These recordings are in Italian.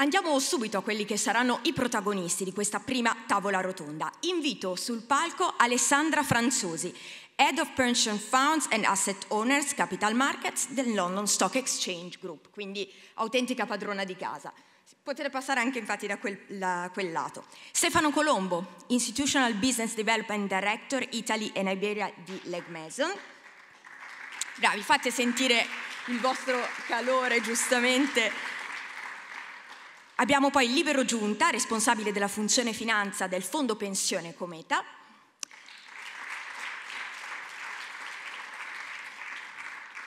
Andiamo subito a quelli che saranno i protagonisti di questa prima tavola rotonda. Invito sul palco Alessandra Franzosi, Head of Pension Funds and Asset Owners Capital Markets del London Stock Exchange Group, quindi autentica padrona di casa. Potete passare anche infatti da quel, la, quel, lato. Stefano Colombo, Institutional Business Development Director Italy and Iberia di Leg Mason. Bravi, fate sentire il vostro calore giustamente. Abbiamo poi Libero Giunta, responsabile della funzione finanza del Fondo Pensione Cometa.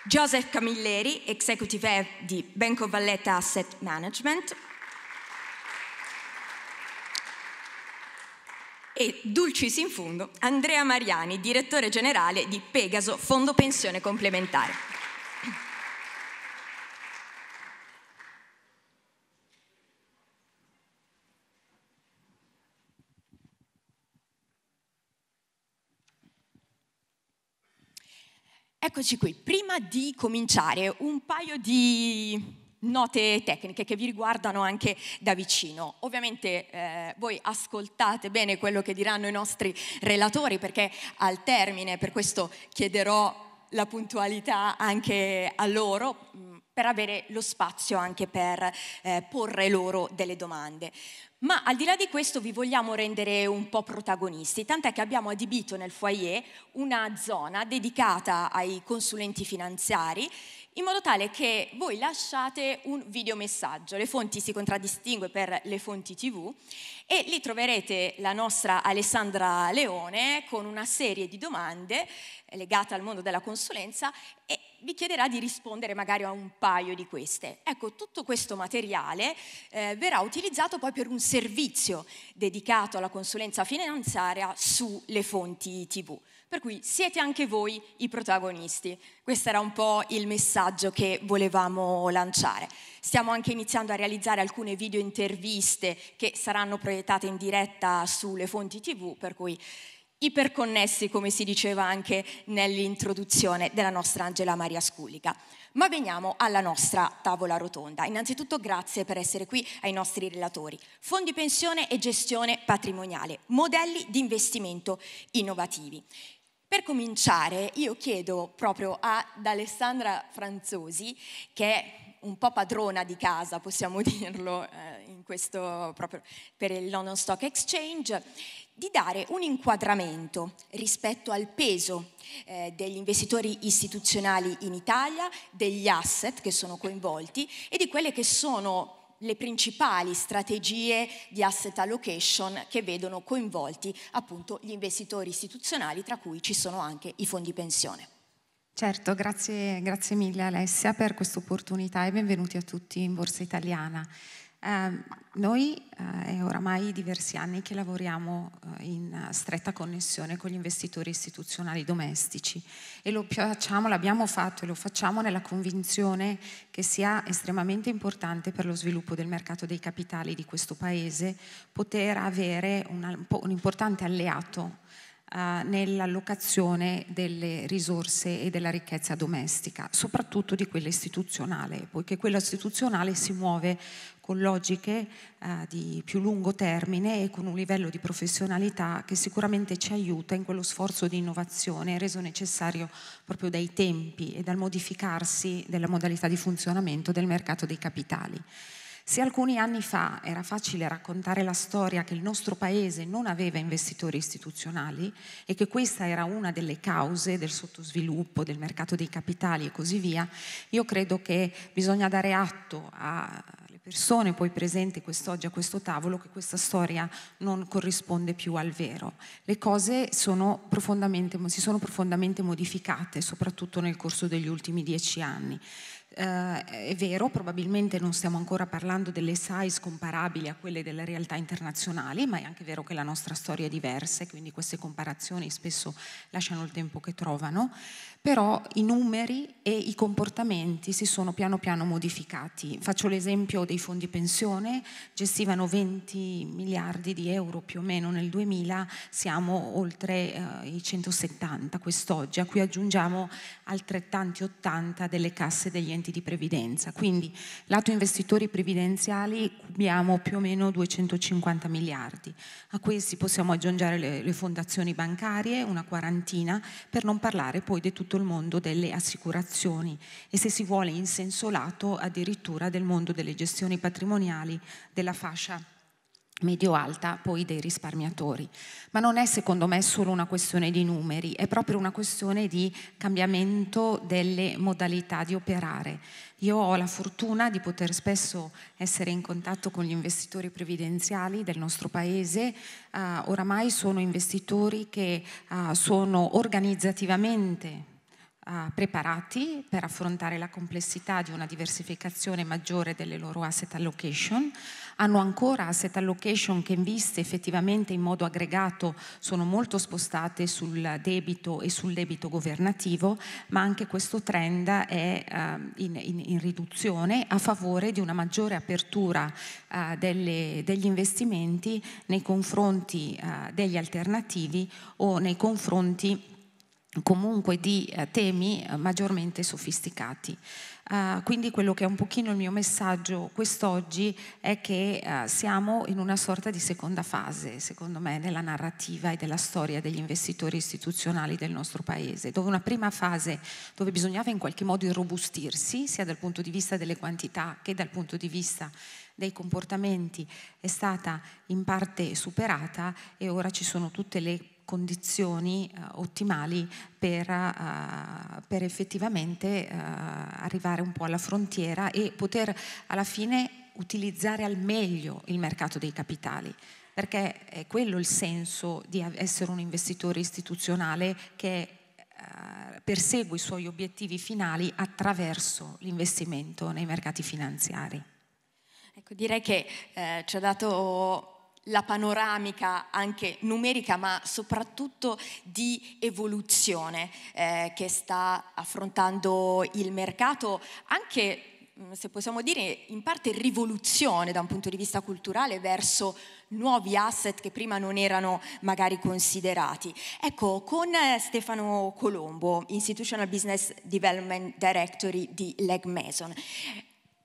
Joseph Camilleri, Executive Head di Banco Valletta Asset Management. e dulcis in fondo Andrea Mariani, direttore generale di Pegaso Fondo Pensione Complementare. Eccoci qui, prima di cominciare un paio di note tecniche che vi riguardano anche da vicino. Ovviamente eh, voi ascoltate bene quello che diranno i nostri relatori perché al termine, per questo chiederò la puntualità anche a loro per avere lo spazio anche per eh, porre loro delle domande. Ma al di là di questo vi vogliamo rendere un po' protagonisti, tant'è che abbiamo adibito nel foyer una zona dedicata ai consulenti finanziari in modo tale che voi lasciate un videomessaggio. Le fonti si contraddistingue per le fonti TV e lì troverete la nostra Alessandra Leone con una serie di domande legate al mondo della consulenza e vi chiederà di rispondere magari a un paio di queste. Ecco, tutto questo materiale eh, verrà utilizzato poi per un servizio dedicato alla consulenza finanziaria sulle fonti TV. Per cui siete anche voi i protagonisti. Questo era un po' il messaggio che volevamo lanciare. Stiamo anche iniziando a realizzare alcune video interviste che saranno proiettate in diretta sulle fonti TV, per cui iperconnessi, come si diceva anche nell'introduzione della nostra Angela Maria Scullica. Ma veniamo alla nostra tavola rotonda. Innanzitutto grazie per essere qui ai nostri relatori. Fondi pensione e gestione patrimoniale, modelli di investimento innovativi. Per cominciare, io chiedo proprio ad Alessandra Franzosi, che è un po' padrona di casa, possiamo dirlo, eh, questo, proprio per il London Stock Exchange, di dare un inquadramento rispetto al peso eh, degli investitori istituzionali in Italia, degli asset che sono coinvolti e di quelle che sono le principali strategie di asset allocation che vedono coinvolti appunto gli investitori istituzionali, tra cui ci sono anche i fondi pensione. Certo, grazie, grazie mille Alessia per questa opportunità e benvenuti a tutti in Borsa Italiana. Eh, noi eh, è oramai diversi anni che lavoriamo eh, in stretta connessione con gli investitori istituzionali domestici e lo facciamo, l'abbiamo fatto e lo facciamo nella convinzione che sia estremamente importante per lo sviluppo del mercato dei capitali di questo Paese poter avere una, un importante alleato Uh, nell'allocazione delle risorse e della ricchezza domestica, soprattutto di quella istituzionale, poiché quella istituzionale si muove con logiche eh, di più lungo termine e con un livello di professionalità che sicuramente ci aiuta in quello sforzo di innovazione reso necessario proprio dai tempi e dal modificarsi della modalità di funzionamento del mercato dei capitali. Se alcuni anni fa era facile raccontare la storia che il nostro paese non aveva investitori istituzionali e che questa era una delle cause del sottosviluppo del mercato dei capitali e così via, io credo che bisogna dare atto a persone poi presenti quest'oggi a questo tavolo che questa storia non corrisponde più al vero. Le cose sono si sono profondamente modificate, soprattutto nel corso degli ultimi dieci anni. Uh, è vero, probabilmente non stiamo ancora parlando delle size comparabili a quelle delle realtà internazionali, ma è anche vero che la nostra storia è diversa e quindi queste comparazioni spesso lasciano il tempo che trovano però i numeri e i comportamenti si sono piano piano modificati. Faccio l'esempio dei fondi pensione, gestivano 20 miliardi di euro più o meno nel 2000, siamo oltre eh, i 170 quest'oggi, a cui aggiungiamo altrettanti 80 delle casse degli enti di previdenza. Quindi lato investitori previdenziali abbiamo più o meno 250 miliardi. A questi possiamo aggiungere le, le fondazioni bancarie, una quarantina, per non parlare poi di tutto il mondo delle assicurazioni e se si vuole in senso lato addirittura del mondo delle gestioni patrimoniali della fascia medio-alta poi dei risparmiatori. Ma non è secondo me solo una questione di numeri, è proprio una questione di cambiamento delle modalità di operare. Io ho la fortuna di poter spesso essere in contatto con gli investitori previdenziali del nostro paese, uh, oramai sono investitori che uh, sono organizzativamente Uh, preparati per affrontare la complessità di una diversificazione maggiore delle loro asset allocation, hanno ancora asset allocation che viste effettivamente in modo aggregato sono molto spostate sul debito e sul debito governativo, ma anche questo trend è uh, in, in, in, riduzione a favore di una maggiore apertura uh, delle, degli investimenti nei confronti degli alternativi o nei confronti comunque di eh, temi eh, maggiormente sofisticati. Uh, quindi quello che è un pochino il mio messaggio quest'oggi è che uh, siamo in una sorta di seconda fase, secondo me, nella narrativa e della storia degli investitori istituzionali del nostro paese, dove una prima fase dove bisognava in qualche modo irrobustirsi, sia dal punto di vista delle quantità che dal punto di vista dei comportamenti, è stata in parte superata e ora ci sono tutte le condizioni uh, ottimali per, uh, per effettivamente uh, arrivare un po' alla frontiera e poter alla fine utilizzare al meglio il mercato dei capitali perché è quello il senso di essere un investitore istituzionale che persegue i suoi obiettivi finali attraverso l'investimento nei mercati finanziari. Ecco, direi che eh, ci ha dato la panoramica anche numerica, ma soprattutto di evoluzione eh, che sta affrontando il mercato, anche mm, se possiamo dire in parte rivoluzione da un punto di vista culturale verso nuovi asset che prima non erano magari considerati. Ecco, con Stefano Colombo, Institutional Business Development Directory di Leg Mason,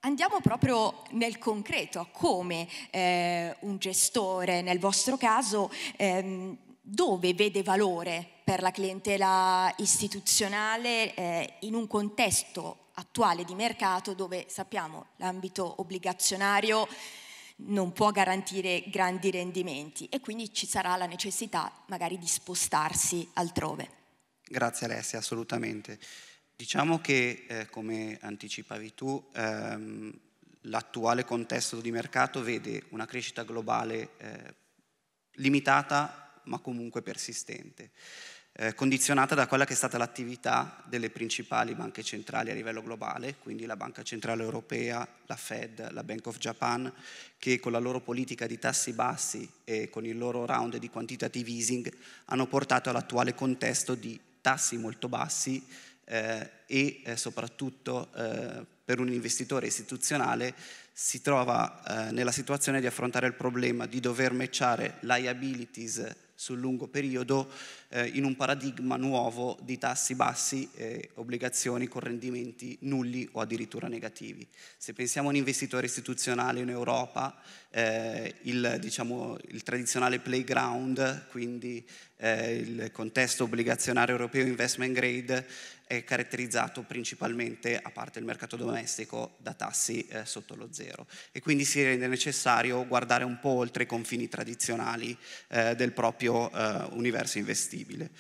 Andiamo proprio nel concreto, a come eh, un gestore, nel vostro caso, ehm, dove vede valore per la clientela istituzionale eh, in un contesto attuale di mercato dove sappiamo l'ambito obbligazionario non può garantire grandi rendimenti e quindi ci sarà la necessità magari di spostarsi altrove. Grazie Alessia, assolutamente. Diciamo che, eh, come anticipavi tu, ehm, l'attuale contesto di mercato vede una crescita globale eh, limitata ma comunque persistente, eh, condizionata da quella che è stata l'attività delle principali banche centrali a livello globale, quindi la Banca Centrale Europea, la Fed, la Bank of Japan, che con la loro politica di tassi bassi e con il loro round di quantitative easing hanno portato all'attuale contesto di tassi molto bassi eh, e eh, soprattutto eh, per un investitore istituzionale si trova eh, nella situazione di affrontare il problema di dover matchare liabilities sul lungo periodo eh, in un paradigma nuovo di tassi bassi e obbligazioni con rendimenti nulli o addirittura negativi. Se pensiamo a un investitore istituzionale in Europa, eh, il, diciamo, il, tradizionale playground, quindi eh, il contesto obbligazionario europeo investment grade, è caratterizzato principalmente, a parte il mercato domestico, da tassi eh, sotto lo zero. E quindi si rende necessario guardare un po' oltre i confini tradizionali eh, del proprio eh, universo investibile.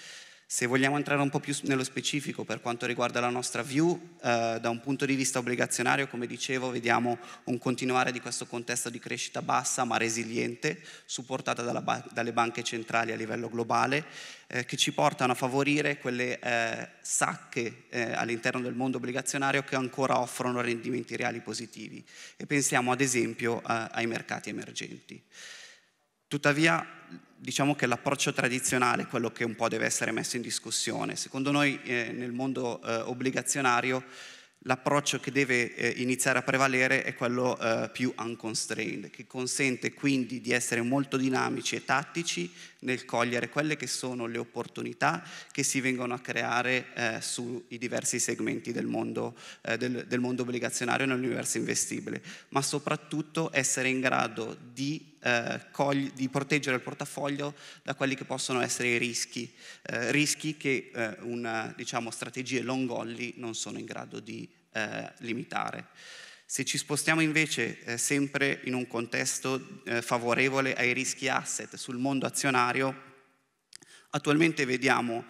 Se vogliamo entrare un po' più nello specifico per quanto riguarda la nostra view, eh, da un punto di vista obbligazionario, come dicevo, vediamo un continuare di questo contesto di crescita bassa ma resiliente, supportata ba- dalle banche centrali a livello globale, eh, che ci portano a favorire quelle eh, sacche eh, all'interno del mondo obbligazionario che ancora offrono rendimenti reali positivi. E pensiamo ad esempio ai mercati emergenti. Tuttavia, diciamo che l'approccio tradizionale è quello che un po' deve essere messo in discussione. Secondo noi eh, nel mondo eh, obbligazionario L'approccio che deve eh, iniziare a prevalere è quello eh, più unconstrained, che consente quindi di essere molto dinamici e tattici nel cogliere quelle che sono le opportunità che si vengono a creare eh, sui diversi segmenti del mondo, eh, del, del mondo obbligazionario nell'universo investibile, ma soprattutto essere in grado di, eh, cogli, di, proteggere il portafoglio da quelli che possono essere i rischi, eh, rischi che eh, una, diciamo, strategie long only non sono in grado di eh, limitare. Se ci spostiamo invece eh, sempre in un contesto eh, favorevole ai rischi asset sul mondo azionario, attualmente vediamo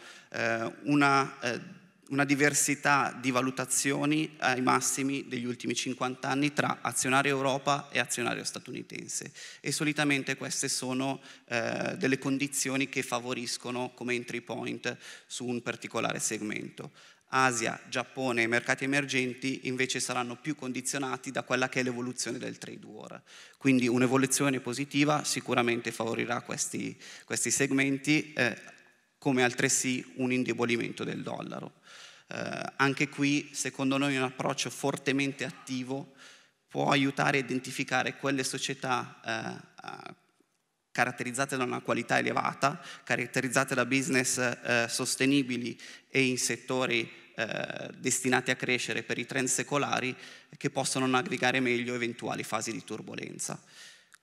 una, una, diversità di valutazioni ai massimi degli ultimi 50 anni tra azionario Europa e azionario statunitense e solitamente queste sono eh, delle condizioni che favoriscono come entry point su un particolare segmento. Asia, Giappone e mercati emergenti invece saranno più condizionati da quella che è l'evoluzione del trade war. Quindi un'evoluzione positiva sicuramente favorirà questi, questi segmenti, eh, come altresì un indebolimento del dollaro. Eh, anche qui, secondo noi, un approccio fortemente attivo può aiutare a identificare quelle società eh, caratterizzate da una qualità elevata, caratterizzate da business eh, sostenibili e in settori eh, destinati a crescere per i trend secolari che possono navigare meglio eventuali fasi di turbolenza.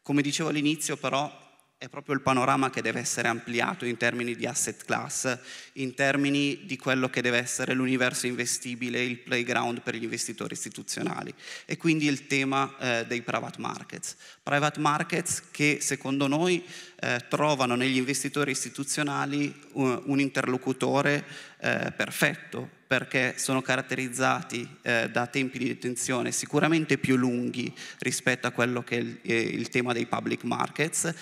Come dicevo all'inizio però è proprio il panorama che deve essere ampliato in termini di asset class, in termini di quello che deve essere l'universo investibile, il playground per gli investitori istituzionali e quindi il tema eh, dei private markets. Private markets che secondo noi eh, trovano negli investitori istituzionali un, un interlocutore eh, perfetto perché sono caratterizzati eh, da tempi di detenzione sicuramente più lunghi rispetto a quello che è il, è il tema dei public markets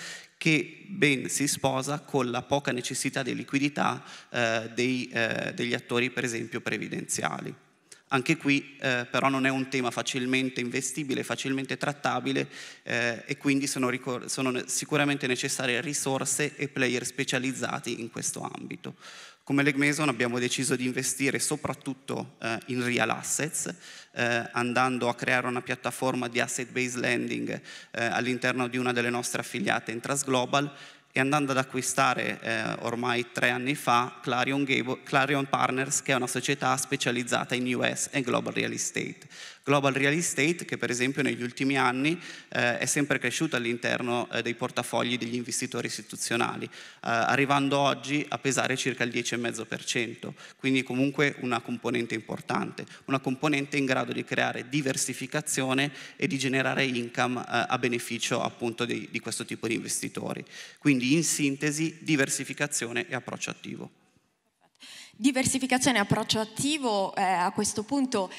che ben si sposa con la poca necessità di liquidità eh, dei, eh, degli attori, per esempio, previdenziali. Anche qui eh, però non è un tema facilmente investibile, facilmente trattabile eh, e quindi sono, ricor- sono sicuramente necessarie risorse e player specializzati in questo ambito. Come Legmason abbiamo deciso di investire soprattutto eh, in real assets, eh, andando a creare una piattaforma di asset-based lending eh, all'interno di una delle nostre affiliate in Transglobal e andando ad acquistare eh, ormai tre anni fa Clarion, Gable, Clarion Partners, che è una società specializzata in US e Global Real Estate. Global Real Estate che per esempio negli ultimi anni eh, è sempre cresciuto all'interno eh, dei portafogli degli investitori istituzionali, eh, arrivando oggi a pesare circa il 10,5%, quindi comunque una componente importante, una componente in grado di creare diversificazione e di generare income eh, a beneficio appunto di, di questo tipo di investitori. Quindi in sintesi diversificazione e approccio attivo. Diversificazione e approccio attivo eh, a questo punto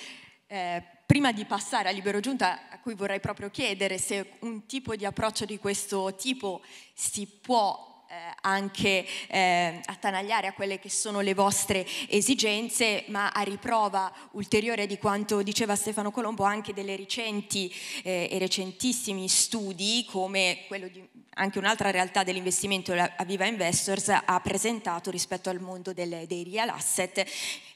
eh, prima di passare a libero giunta, a cui vorrei proprio chiedere se un tipo di approccio di questo tipo si può eh, anche eh, attanagliare a quelle che sono le vostre esigenze, ma a riprova ulteriore di quanto diceva Stefano Colombo, anche delle recenti eh, e recentissimi studi, come quello di anche un'altra realtà dell'investimento, Aviva Investors, ha presentato rispetto al mondo delle, dei real asset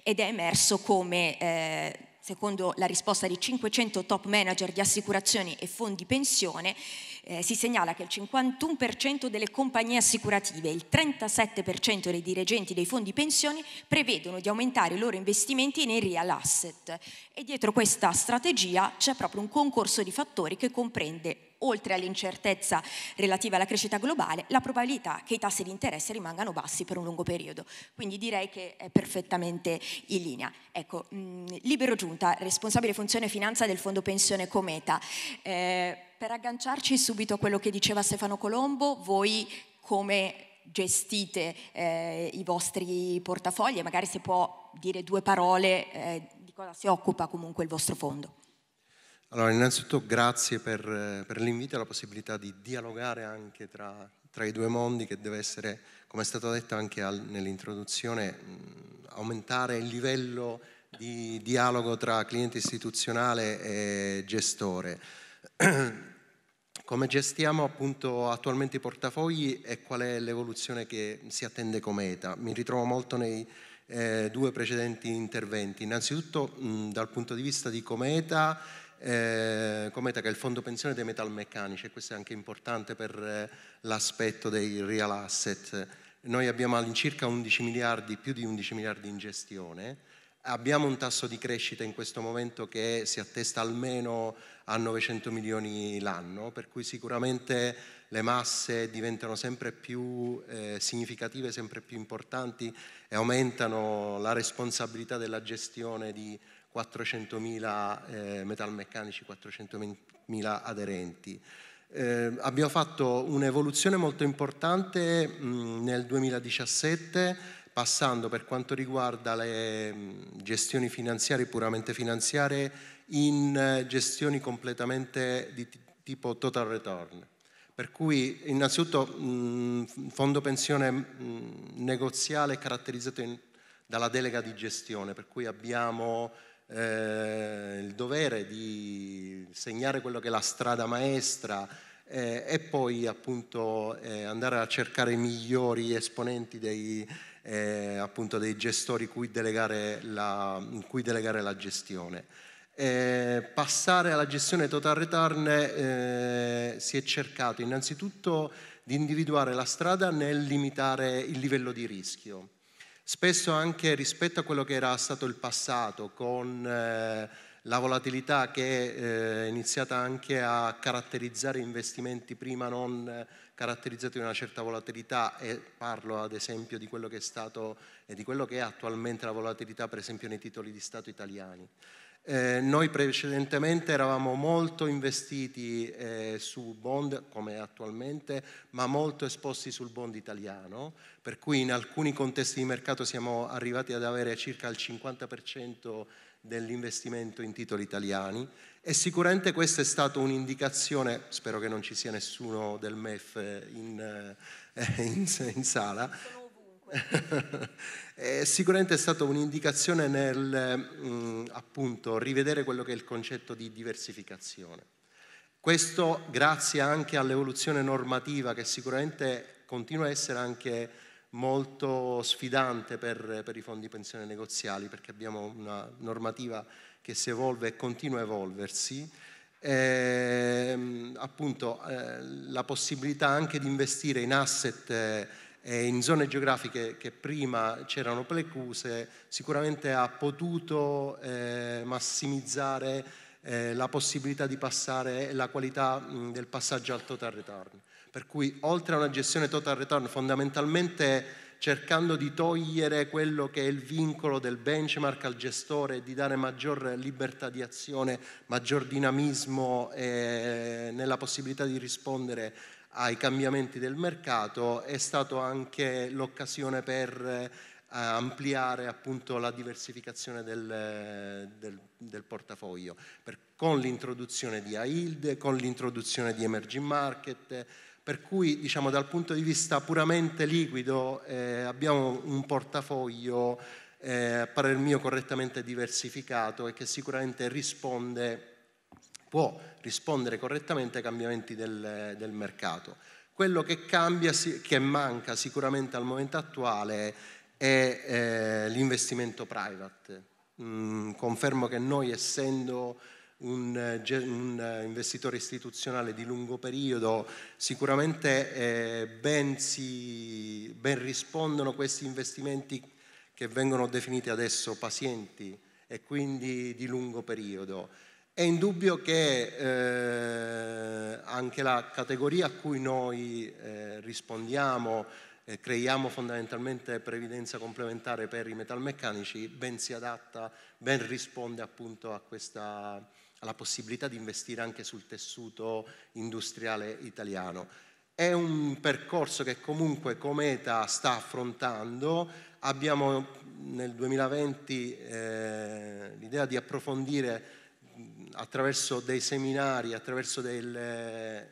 ed è emerso come eh, secondo la risposta di 500 top manager di assicurazioni e fondi pensione, eh, si segnala che il 51% delle compagnie assicurative e il 37% dei dirigenti dei fondi pensioni prevedono di aumentare i loro investimenti nei real asset. E dietro questa strategia c'è proprio un concorso di fattori che comprende oltre all'incertezza relativa alla crescita globale, la probabilità che i tassi di interesse rimangano bassi per un lungo periodo. Quindi direi che è perfettamente in linea. Ecco, mh, Libero Giunta, responsabile funzione finanza del Fondo Pensione Cometa. Eh, per agganciarci subito a quello che diceva Stefano Colombo, voi come gestite eh, i vostri portafogli magari se può dire due parole eh, di cosa si occupa comunque il vostro fondo. Allora, innanzitutto grazie per, per l'invito e la possibilità di dialogare anche tra, tra, i due mondi che deve essere, come è stato detto anche al, nell'introduzione, mh, aumentare il livello di dialogo tra cliente istituzionale e gestore. Come gestiamo appunto attualmente i portafogli e qual è l'evoluzione che si attende come ETA? Mi ritrovo molto nei, eh, due precedenti interventi. Innanzitutto mh, dal punto di vista di Cometa, eh, che è il fondo pensione dei metalmeccanici e questo è anche importante per eh, l'aspetto dei real asset. Noi abbiamo all'incirca 11 miliardi, più di 11 miliardi in gestione, abbiamo un tasso di crescita in questo momento che si attesta almeno a 900 milioni l'anno, per cui sicuramente le masse diventano sempre più eh, significative, sempre più importanti e aumentano la responsabilità della gestione di 400.000 eh, metalmeccanici, 400.000 aderenti. Eh, abbiamo fatto un'evoluzione molto importante mh, nel 2017 passando per quanto riguarda le mh, gestioni finanziarie, puramente finanziarie, in uh, gestioni completamente di tipo total return. Per cui innanzitutto mh, fondo pensione negoziale è caratterizzato in, dalla delega di gestione, per cui abbiamo eh, il dovere di segnare quello che è la strada maestra eh, e poi appunto eh, andare a cercare i migliori esponenti dei, eh, dei gestori cui delegare la, in cui delegare la gestione. Eh, passare alla gestione total return eh, si è cercato innanzitutto di individuare la strada nel limitare il livello di rischio. Spesso anche rispetto a quello che era stato il passato, con eh, la volatilità che eh, è iniziata anche a caratterizzare investimenti prima non caratterizzati da una certa volatilità e parlo ad esempio di quello che è stato e di quello che è attualmente la volatilità per esempio nei titoli di Stato italiani. Eh, noi precedentemente eravamo molto investiti eh, su bond, come attualmente, ma molto esposti sul bond italiano, per cui in alcuni contesti di mercato siamo arrivati ad avere circa il 50% dell'investimento in titoli italiani. E sicuramente questa è stata un'indicazione, spero che non ci sia nessuno del MEF in, eh, in, in sala, sicuramente è stata un'indicazione nel mm, appunto rivedere quello che è il concetto di diversificazione. Questo grazie anche all'evoluzione normativa che sicuramente continua a essere anche molto sfidante per, per, i fondi pensione negoziali perché abbiamo una normativa che si evolve e continua a evolversi. E, appunto eh, la possibilità anche di investire in asset eh, e in zone geografiche che prima c'erano precluse, sicuramente ha potuto eh, massimizzare eh, la possibilità di passare la qualità mh, del passaggio al total return. Per cui oltre a una gestione total return fondamentalmente cercando di togliere quello che è il vincolo del benchmark al gestore e di dare maggior libertà di azione, maggior dinamismo eh, nella possibilità di rispondere ai cambiamenti del mercato, è stata anche l'occasione per eh, ampliare appunto la diversificazione del, del, del portafoglio, per, con l'introduzione di AILD, con l'introduzione di emerging market, per cui diciamo, dal punto di vista puramente liquido eh, abbiamo un portafoglio eh, a parer mio correttamente diversificato e che sicuramente risponde può rispondere correttamente ai cambiamenti del, del mercato. Quello che cambia, che manca sicuramente al momento attuale è eh, l'investimento private. Mm, confermo che noi essendo un, un, investitore istituzionale di lungo periodo, sicuramente eh, ben, si, ben rispondono questi investimenti che vengono definiti adesso pazienti e quindi di lungo periodo. È indubbio che eh, anche la categoria a cui noi eh, rispondiamo, eh, creiamo fondamentalmente previdenza complementare per i metalmeccanici, ben si adatta, ben risponde appunto a questa, alla possibilità di investire anche sul tessuto industriale italiano. È un percorso che comunque Cometa sta affrontando, abbiamo nel 2020 eh, l'idea di approfondire attraverso dei seminari, attraverso dei eh,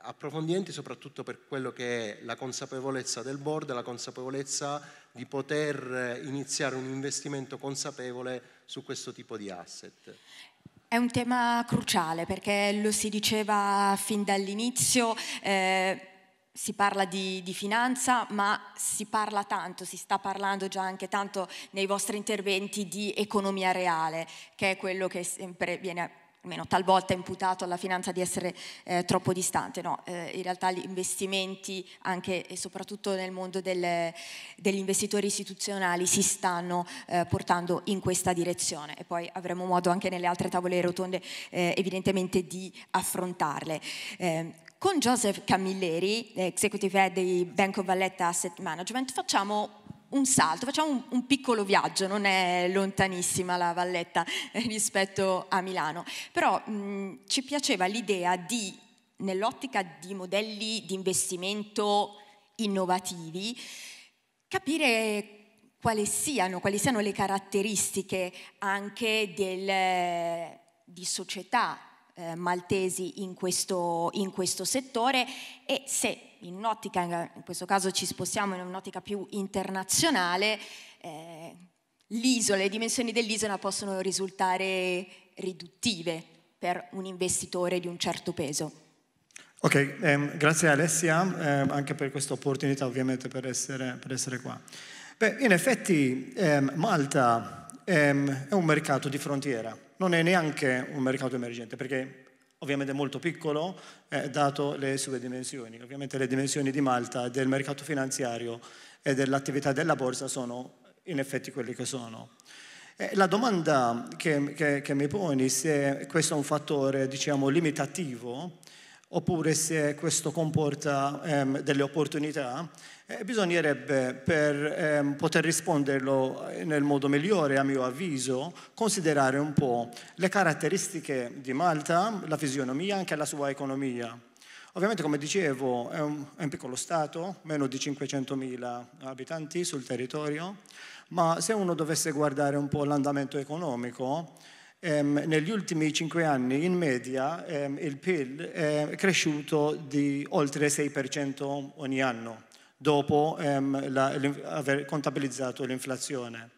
approfondimenti soprattutto per quello che è la consapevolezza del board, la consapevolezza di poter iniziare un investimento consapevole su questo tipo di asset. È un tema cruciale perché lo si diceva fin dall'inizio. Eh, si parla di, di, finanza, ma si parla tanto, si sta parlando già anche tanto nei vostri interventi di economia reale, che è quello che sempre viene almeno talvolta imputato alla finanza di essere eh, troppo distante. No, eh, in realtà gli investimenti, anche e soprattutto nel mondo del, degli investitori istituzionali, si stanno eh, portando in questa direzione e poi avremo modo anche nelle altre tavole rotonde eh, evidentemente di affrontarle. Eh, con Joseph Camilleri, Executive Head di Banco Valletta Asset Management, facciamo un salto, facciamo un, un, piccolo viaggio, non è lontanissima la Valletta eh, rispetto a Milano, però mh, ci piaceva l'idea di, nell'ottica di modelli di investimento innovativi, capire quali siano, quali siano le caratteristiche anche del, di società eh, maltesi in questo, in questo settore e se in un'ottica, in questo caso ci spostiamo in un'ottica più internazionale, eh, l'isola, le dimensioni dell'isola possono risultare riduttive per un investitore di un certo peso. Ok, ehm, grazie Alessia ehm, anche per questa opportunità ovviamente per essere, per essere qua. Beh, in effetti ehm, Malta ehm, è un mercato di frontiera, non è neanche un mercato emergente perché ovviamente molto piccolo, eh, dato le sue dimensioni. Ovviamente le dimensioni di Malta, del mercato finanziario e dell'attività della borsa sono in effetti quelle che sono. Eh, la domanda che, che, che, mi poni se questo è un fattore, diciamo, limitativo oppure se questo comporta ehm, delle opportunità, eh, bisognerebbe, per ehm, poter risponderlo nel modo migliore, a mio avviso, considerare un po' le caratteristiche di Malta, la fisionomia, anche la sua economia. Ovviamente, come dicevo, è un, è un piccolo Stato, meno di 500.000 abitanti sul territorio, ma se uno dovesse guardare un po' l'andamento economico, ehm, negli ultimi cinque anni in media ehm, il PIL è cresciuto di oltre 6% ogni anno dopo ehm, la, aver contabilizzato l'inflazione.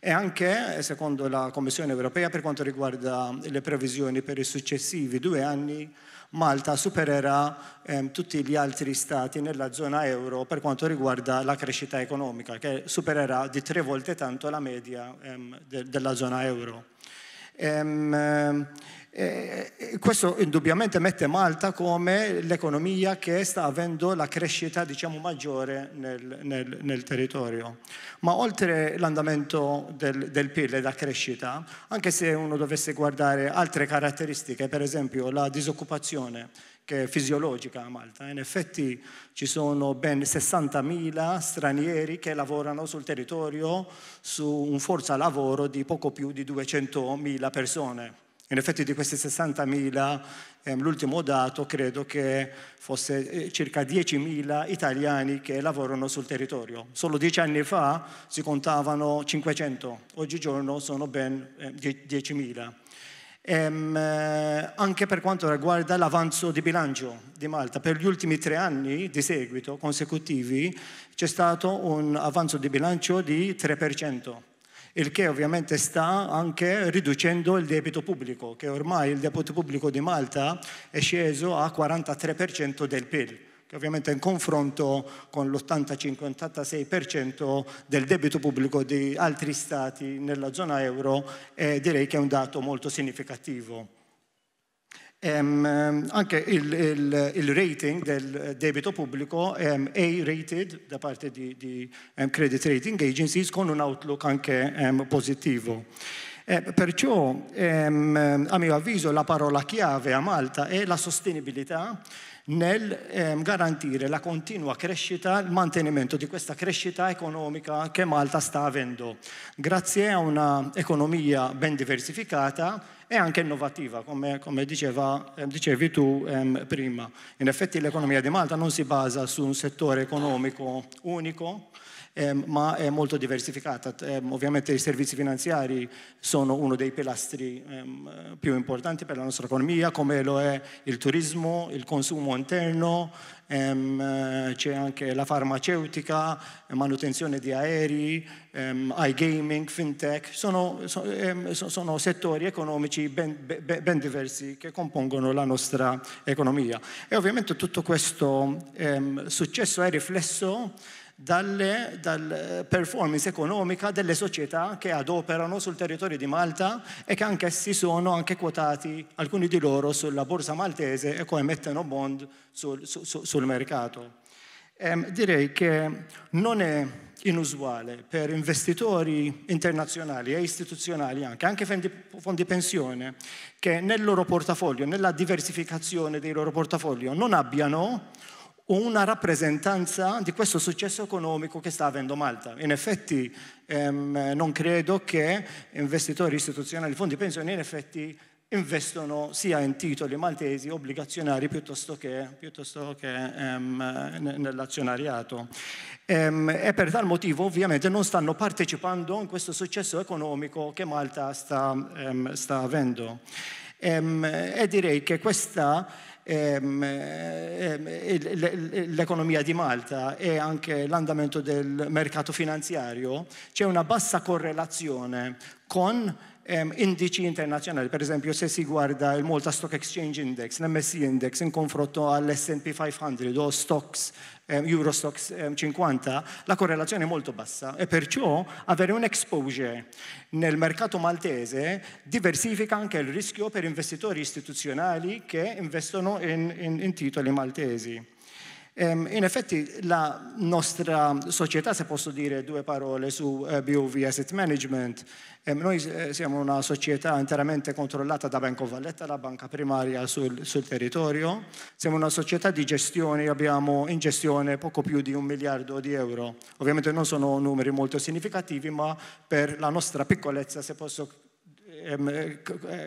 E anche, secondo la Commissione europea, per quanto riguarda le previsioni per i successivi due anni, Malta supererà ehm, tutti gli altri stati nella zona euro per quanto riguarda la crescita economica, che supererà di tre volte tanto la media ehm, de- della zona euro. Ehm, e questo indubbiamente mette Malta come l'economia che sta avendo la crescita diciamo, maggiore nel, nel, nel, territorio. Ma oltre l'andamento del, del PIL e la crescita, anche se uno dovesse guardare altre caratteristiche, per esempio la disoccupazione, che è fisiologica a Malta. In effetti ci sono ben 60.000 stranieri che lavorano sul territorio su un forza lavoro di poco più di 200.000 persone. In effetti di questi 60.000, ehm, l'ultimo dato credo che fosse eh, circa 10.000 italiani che lavorano sul territorio. Solo dieci anni fa si contavano 500, oggigiorno sono ben eh, 10.000. Ehm, eh, anche per quanto riguarda l'avanzo di bilancio di Malta, per gli ultimi tre anni di seguito consecutivi c'è stato un avanzo di bilancio di 3% il che ovviamente sta anche riducendo il debito pubblico, che ormai il debito pubblico di Malta è sceso a 43% del PIL, che ovviamente in confronto con l'85-86% del debito pubblico di altri stati nella zona euro, eh, direi che è un dato molto significativo. Um, anche il, il, il, rating del debito pubblico um, A-rated da parte di, di um, credit rating agencies con un outlook anche positivo. Eh, perciò, a mio avviso, la parola chiave a Malta è la sostenibilità nel garantire la continua crescita, il mantenimento di questa crescita economica che Malta sta avendo, grazie a un'economia ben diversificata e anche innovativa, come, come diceva, eh, dicevi tu ehm, prima. In effetti l'economia di Malta non si basa su un settore economico unico, ehm, ma è molto diversificata. Ehm, ovviamente i servizi finanziari sono uno dei pilastri ehm, più importanti per la nostra economia, come lo è il turismo, il consumo interno, ehm, c'è anche la farmaceutica, manutenzione di aerei, ehm, iGaming, fintech, sono, so, ehm, sono settori economici ben, ben, diversi che compongono la nostra economia. E ovviamente tutto questo successo è riflesso dalle, dal performance economica delle società che adoperano sul territorio di Malta e che anch'essi sono anche quotati, alcuni di loro, sulla borsa maltese e coemettono bond sul, su, sul mercato. Eh, direi che non è inusuale per investitori internazionali e istituzionali, anche, anche fondi, fondi pensione, che nel loro portafoglio, nella diversificazione dei loro portafoglio, non abbiano una rappresentanza di questo successo economico che sta avendo Malta. In effetti ehm, non credo che investitori istituzionali, fondi pensioni, in effetti investono sia in titoli maltesi, obbligazionari, piuttosto che, piuttosto che ehm, nell'azionariato. Ehm, e per tal motivo ovviamente non stanno partecipando in questo successo economico che Malta sta, ehm, sta avendo. Ehm, e direi che questa l'economia di Malta e anche l'andamento del mercato finanziario, c'è una bassa correlazione con ehm, indici internazionali. Per esempio, se si guarda il Malta Stock Exchange Index, l'MSI Index in confronto all'S&P 500 o stocks Eurostox 50, la correlazione è molto bassa e perciò avere un exposure nel mercato maltese diversifica anche il rischio per investitori istituzionali che investono in, in, in titoli maltesi. Ehm, in effetti la nostra società, se posso dire due parole su eh, BOV Asset Management, ehm, noi eh, siamo una società interamente controllata da Banco Valletta, la banca primaria sul, sul, territorio. Siamo una società di gestione, abbiamo in gestione poco più di un miliardo di euro. Ovviamente non sono numeri molto significativi, ma per la nostra piccolezza, se posso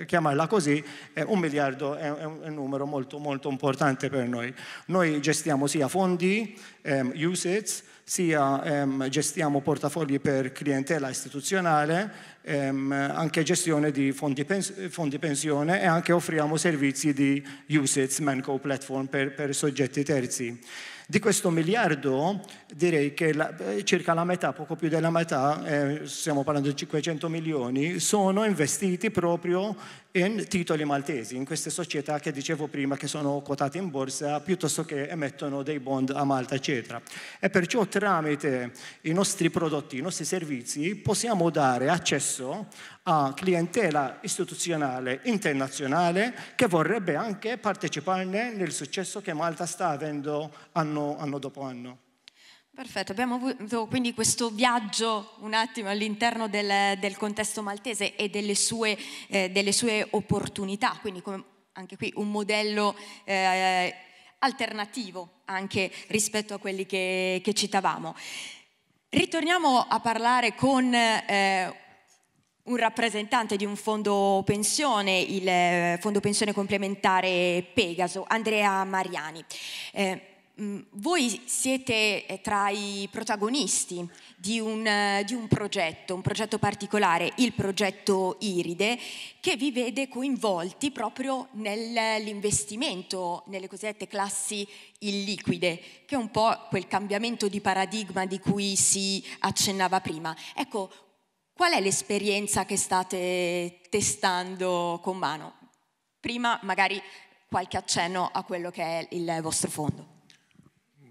chiamarla così, un miliardo è un numero molto, molto importante per noi. Noi gestiamo sia fondi, ehm, usage, sia ehm, gestiamo portafogli per clientela istituzionale, ehm, anche gestione di fondi, pensione e anche offriamo servizi di usage, Manco Platform per, per soggetti terzi. Di questo miliardo direi che la, eh, circa la metà, poco più della metà, eh, stiamo parlando di 500 milioni, sono investiti proprio in titoli maltesi, in queste società che dicevo prima che sono quotate in borsa piuttosto che emettono dei bond a Malta, eccetera. E perciò tramite i nostri prodotti, i nostri servizi possiamo dare accesso a clientela istituzionale internazionale che vorrebbe anche parteciparne nel successo che Malta sta avendo anno, anno dopo anno. Perfetto, abbiamo avuto quindi questo viaggio un attimo all'interno del, del contesto maltese e delle sue, eh, delle sue opportunità, quindi anche qui un modello eh, alternativo anche rispetto a quelli che, che citavamo. Ritorniamo a parlare con eh, un rappresentante di un fondo pensione, il eh, fondo pensione complementare Pegaso, Andrea Mariani. Mm, voi siete eh, tra i protagonisti di un, eh, di un, progetto, un progetto particolare, il progetto Iride, che vi vede coinvolti proprio nell'investimento nelle cosiddette classi illiquide, che è un po' quel cambiamento di paradigma di cui si accennava prima. Ecco, Qual è l'esperienza che state testando con mano? Prima magari qualche accenno a quello che è il vostro fondo.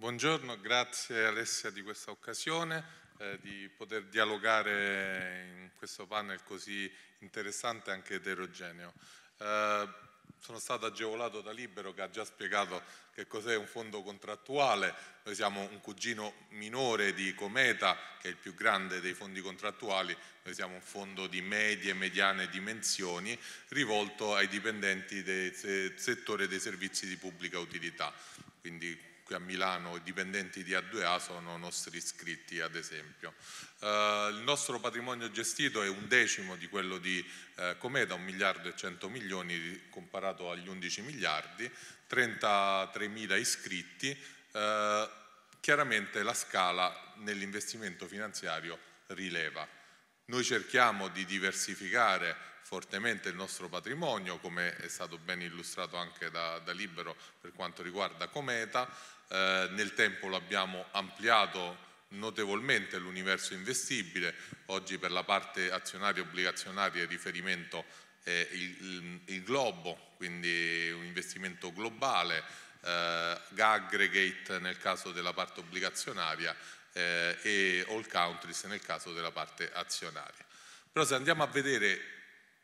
Buongiorno, grazie Alessia di questa occasione eh, di poter dialogare in questo panel così interessante e anche eterogeneo. Eh, sono stato agevolato da Libero che ha già spiegato che cos'è un fondo contrattuale. Noi siamo un cugino minore di Cometa, che è il più grande dei fondi contrattuali. Noi siamo un fondo di medie e mediane dimensioni rivolto ai dipendenti del settore dei servizi di pubblica utilità. Quindi qui a Milano i dipendenti di A2A sono nostri iscritti ad esempio. Uh, il nostro patrimonio gestito è un decimo di quello di uh, Cometa, un miliardo e 100 milioni comparato agli 11 miliardi, 33 mila iscritti, uh, chiaramente la scala nell'investimento finanziario rileva. Noi cerchiamo di diversificare fortemente il nostro patrimonio, come è stato ben illustrato anche da, da Libero per quanto riguarda Cometa, eh, nel tempo l'abbiamo ampliato notevolmente l'universo investibile, oggi per la parte azionaria e obbligazionaria il riferimento è il, il, il globo, quindi un investimento globale, eh, aggregate nel caso della parte obbligazionaria eh, e all countries nel caso della parte azionaria. Però se andiamo a vedere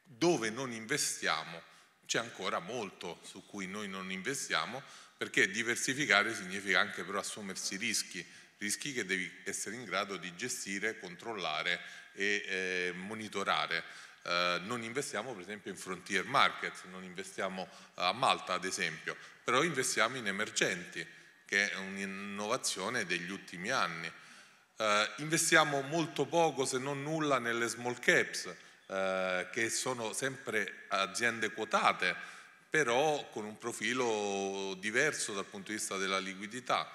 dove non investiamo, c'è ancora molto su cui noi non investiamo, perché diversificare significa anche però assumersi rischi, rischi che devi essere in grado di gestire, controllare e eh, monitorare. Eh, non investiamo per esempio in frontier market, non investiamo a Malta ad esempio, però investiamo in emergenti, che è un'innovazione degli ultimi anni. Eh, investiamo molto poco, se non nulla, nelle small caps, eh, che sono sempre aziende quotate, però con un profilo diverso dal punto di vista della liquidità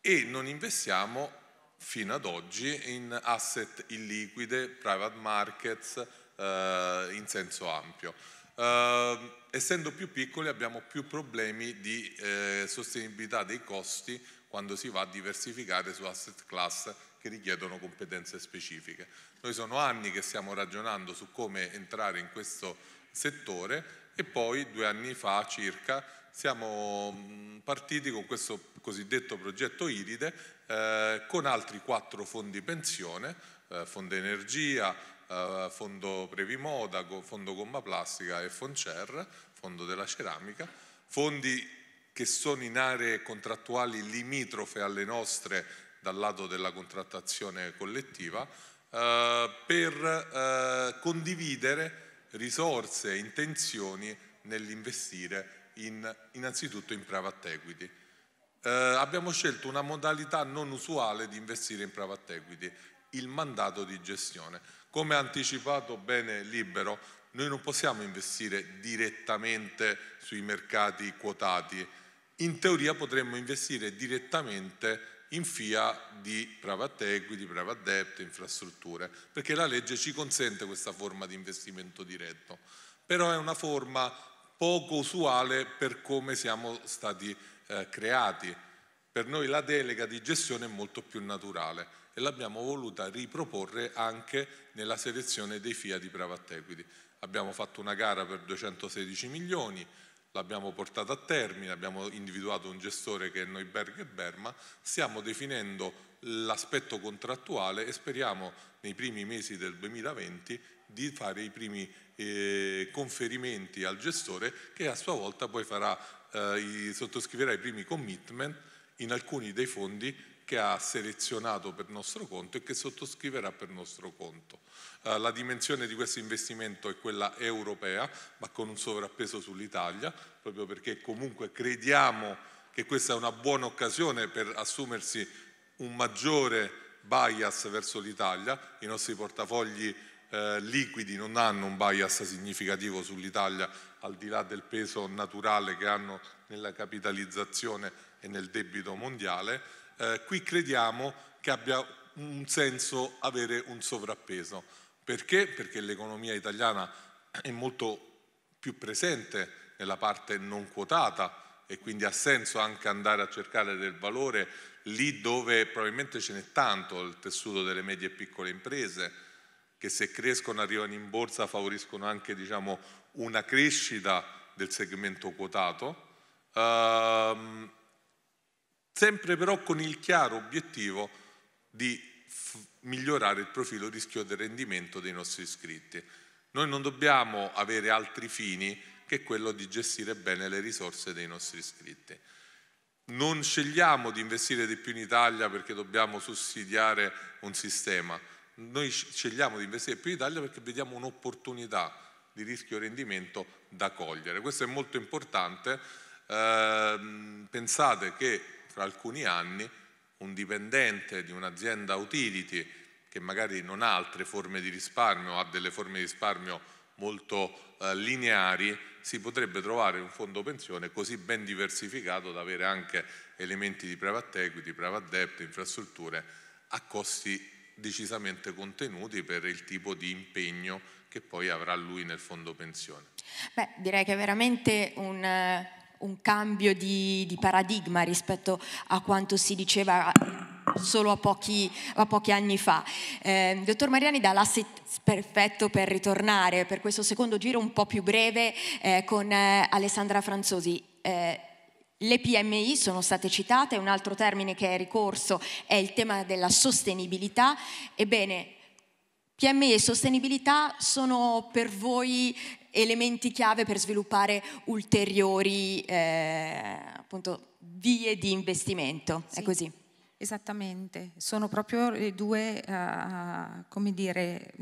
e non investiamo fino ad oggi in asset illiquide, private markets eh, in senso ampio. Uh, essendo più piccoli abbiamo più problemi di eh, sostenibilità dei costi quando si va a diversificare su asset class che richiedono competenze specifiche. Noi sono anni che stiamo ragionando su come entrare in questo settore e poi due anni fa circa siamo partiti con questo cosiddetto progetto Iride eh, con altri quattro fondi pensione, eh, Fondo Energia, eh, Fondo Previmoda, Fondo Gomma Plastica e Foncer, Fondo della Ceramica, fondi che sono in aree contrattuali limitrofe alle nostre dal lato della contrattazione collettiva, eh, per eh, condividere risorse e intenzioni nell'investire in, innanzitutto in private equity. Eh, abbiamo scelto una modalità non usuale di investire in private equity, il mandato di gestione. Come ha anticipato bene Libero, noi non possiamo investire direttamente sui mercati quotati, in teoria potremmo investire direttamente in FIA di private equity, private debt, infrastrutture, perché la legge ci consente questa forma di investimento diretto, però è una forma poco usuale per come siamo stati eh, creati. Per noi la delega di gestione è molto più naturale e l'abbiamo voluta riproporre anche nella selezione dei FIA di private equity. Abbiamo fatto una gara per 216 milioni, l'abbiamo portata a termine, abbiamo individuato un gestore che è Neuberg e Berma, stiamo definendo l'aspetto contrattuale e speriamo nei primi mesi del 2020 di fare i primi eh, conferimenti al gestore che a sua volta poi farà, eh, i, sottoscriverà i primi commitment in alcuni dei fondi che ha selezionato per nostro conto e che sottoscriverà per nostro conto. Uh, la dimensione di questo investimento è quella europea, ma con un sovrappeso sull'Italia, proprio perché comunque crediamo che questa è una buona occasione per assumersi un maggiore bias verso l'Italia. I nostri portafogli eh, liquidi non hanno un bias significativo sull'Italia al di là del peso naturale che hanno nella capitalizzazione e nel debito mondiale eh, qui crediamo che abbia un senso avere un sovrappeso. Perché? Perché l'economia italiana è molto più presente nella parte non quotata e quindi ha senso anche andare a cercare del valore lì dove probabilmente ce n'è tanto, il tessuto delle medie e piccole imprese, che se crescono arrivano in borsa favoriscono anche diciamo, una crescita del segmento quotato. Uh, sempre però con il chiaro obiettivo di migliorare il profilo rischio del rendimento dei nostri iscritti. Noi non dobbiamo avere altri fini che quello di gestire bene le risorse dei nostri iscritti. Non scegliamo di investire di più in Italia perché dobbiamo sussidiare un sistema, noi scegliamo di investire più in Italia perché vediamo un'opportunità di rischio rendimento da cogliere. Questo è molto importante. Eh, pensate che fra alcuni anni un dipendente di un'azienda utility che magari non ha altre forme di risparmio, ha delle forme di risparmio molto eh, lineari, si potrebbe trovare un fondo pensione così ben diversificato da avere anche elementi di private equity, private debt, infrastrutture a costi decisamente contenuti per il tipo di impegno che poi avrà lui nel fondo pensione. Beh, direi che è veramente un, un cambio di, di, paradigma rispetto a quanto si diceva solo a pochi, a pochi anni fa. Eh, dottor Mariani dà l'asset perfetto per ritornare per questo secondo giro un po' più breve eh, con eh, Alessandra Franzosi. Eh, le PMI sono state citate, un altro termine che è ricorso è il tema della sostenibilità. Ebbene, PMI e sostenibilità sono per voi elementi chiave per sviluppare ulteriori eh, appunto, vie di investimento. Sì. È così? Esattamente, sono proprio le due, uh, come dire,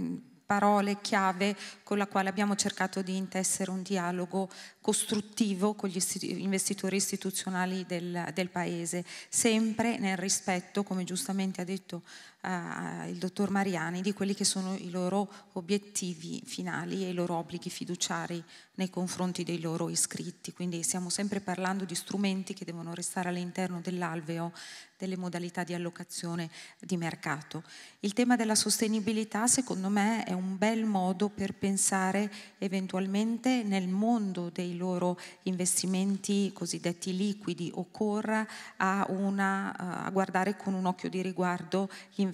parole chiave con la quale abbiamo cercato di intessere un dialogo costruttivo con gli investitori istituzionali del, del Paese, sempre nel rispetto, come giustamente ha detto uh, il dottor Mariani, di quelli che sono i loro obiettivi finali e i loro obblighi fiduciari nei confronti dei loro iscritti. Quindi stiamo sempre parlando di strumenti che devono restare all'interno dell'alveo delle modalità di allocazione di mercato. Il tema della sostenibilità secondo me è un bel modo per pensare eventualmente nel mondo dei loro investimenti cosiddetti liquidi occorra a, una, a guardare con un occhio di riguardo gli investimenti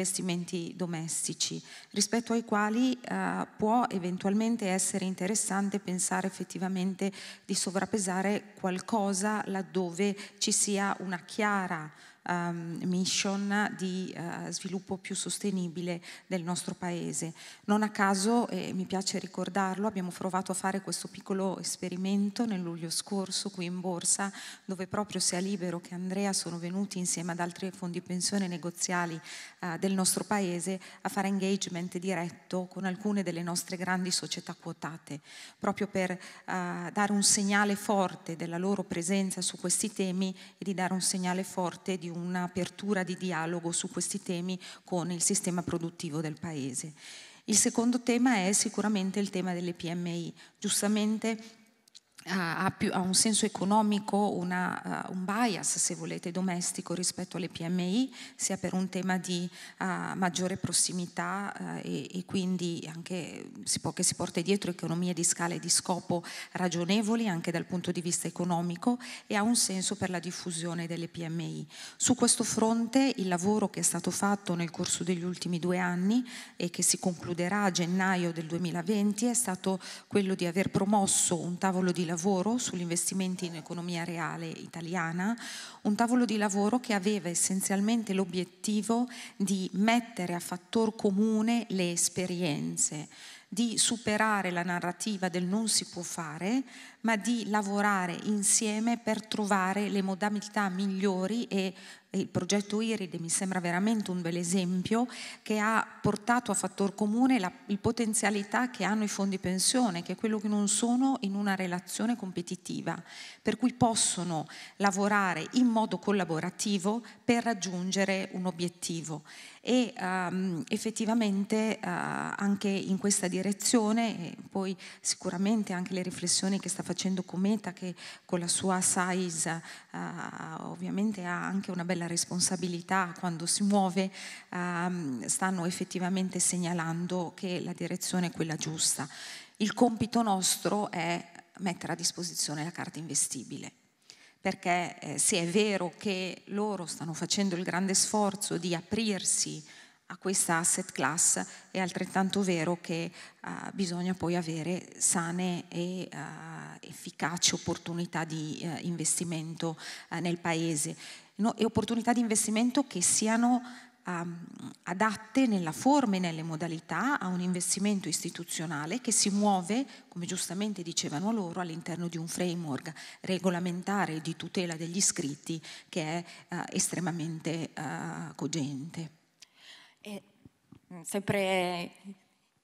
domestici, rispetto ai quali uh, può eventualmente essere interessante pensare effettivamente di sovrapesare qualcosa laddove ci sia una chiara um, mission di uh, sviluppo più sostenibile del nostro paese. Non a caso, e mi piace ricordarlo, abbiamo provato a fare questo piccolo esperimento nel luglio scorso qui in borsa, dove proprio sia Libero che Andrea sono venuti insieme ad altri fondi pensione negoziali uh, del nostro paese a fare engagement diretto con alcune delle nostre grandi società quotate, proprio per uh, dare un segnale forte della loro presenza su questi temi e di dare un segnale forte di un'apertura di dialogo su questi temi con il sistema produttivo del Paese. Il secondo tema è sicuramente il tema delle PMI. Giustamente ha, più, ha, un senso economico, una, uh, un bias, se volete, domestico rispetto alle PMI, sia per un tema di uh, maggiore prossimità uh, e, e, quindi anche si può, che si porta dietro economie di scala e di scopo ragionevoli anche dal punto di vista economico e ha un senso per la diffusione delle PMI. Su questo fronte il lavoro che è stato fatto nel corso degli ultimi due anni e che si concluderà a gennaio del 2020 è stato quello di aver promosso un tavolo di lavoro sugli investimenti in economia reale italiana, un tavolo di lavoro che aveva essenzialmente l'obiettivo di mettere a fattor comune le esperienze, di superare la narrativa del non si può fare, ma di lavorare insieme per trovare le modalità migliori e il progetto IRID mi sembra veramente un bel esempio che ha portato a fattor comune la potenzialità che hanno i fondi pensione, che è quello che non sono in una relazione competitiva, per cui possono lavorare in modo collaborativo per raggiungere un obiettivo. E um, effettivamente uh, anche in questa direzione, e poi sicuramente anche le riflessioni che sta facendo Cometa, che con la sua size uh, ovviamente ha anche una bella responsabilità quando si muove, uh, stanno effettivamente segnalando che la direzione è quella giusta. Il compito nostro è mettere a disposizione la carta investibile perché eh, se è vero che loro stanno facendo il grande sforzo di aprirsi a questa asset class, è altrettanto vero che uh, bisogna poi avere sane e uh, efficaci opportunità di uh, investimento nel Paese no, e opportunità di investimento che siano um, adatte nella forma e nelle modalità a un investimento istituzionale che si muove, come giustamente dicevano loro, all'interno di un framework regolamentare di tutela degli iscritti che è uh, estremamente uh, cogente. E, mm, sempre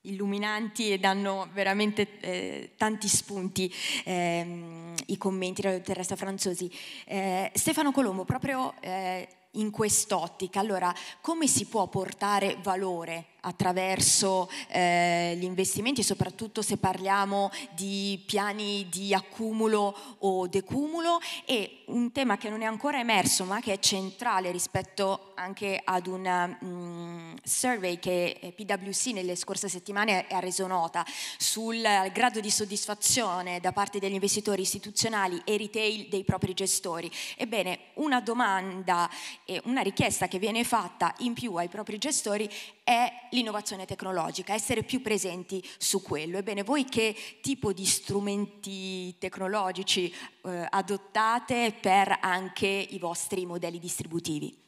illuminanti e danno veramente eh, tanti spunti eh, i commenti della dottoressa Franzosi. Eh, Stefano Colombo, proprio eh, in quest'ottica. Allora, come si può portare valore attraverso eh, gli investimenti, soprattutto se parliamo di piani di accumulo o decumulo e un tema che non è ancora emerso ma che è centrale rispetto anche ad un um, survey che PwC nelle scorse settimane ha reso nota sul grado di soddisfazione da parte degli investitori istituzionali e retail dei propri gestori. Ebbene, una domanda e una richiesta che viene fatta in più ai propri gestori è l'innovazione tecnologica, essere più presenti su quello. Ebbene, voi che tipo di strumenti tecnologici eh, adottate per anche i vostri modelli distributivi?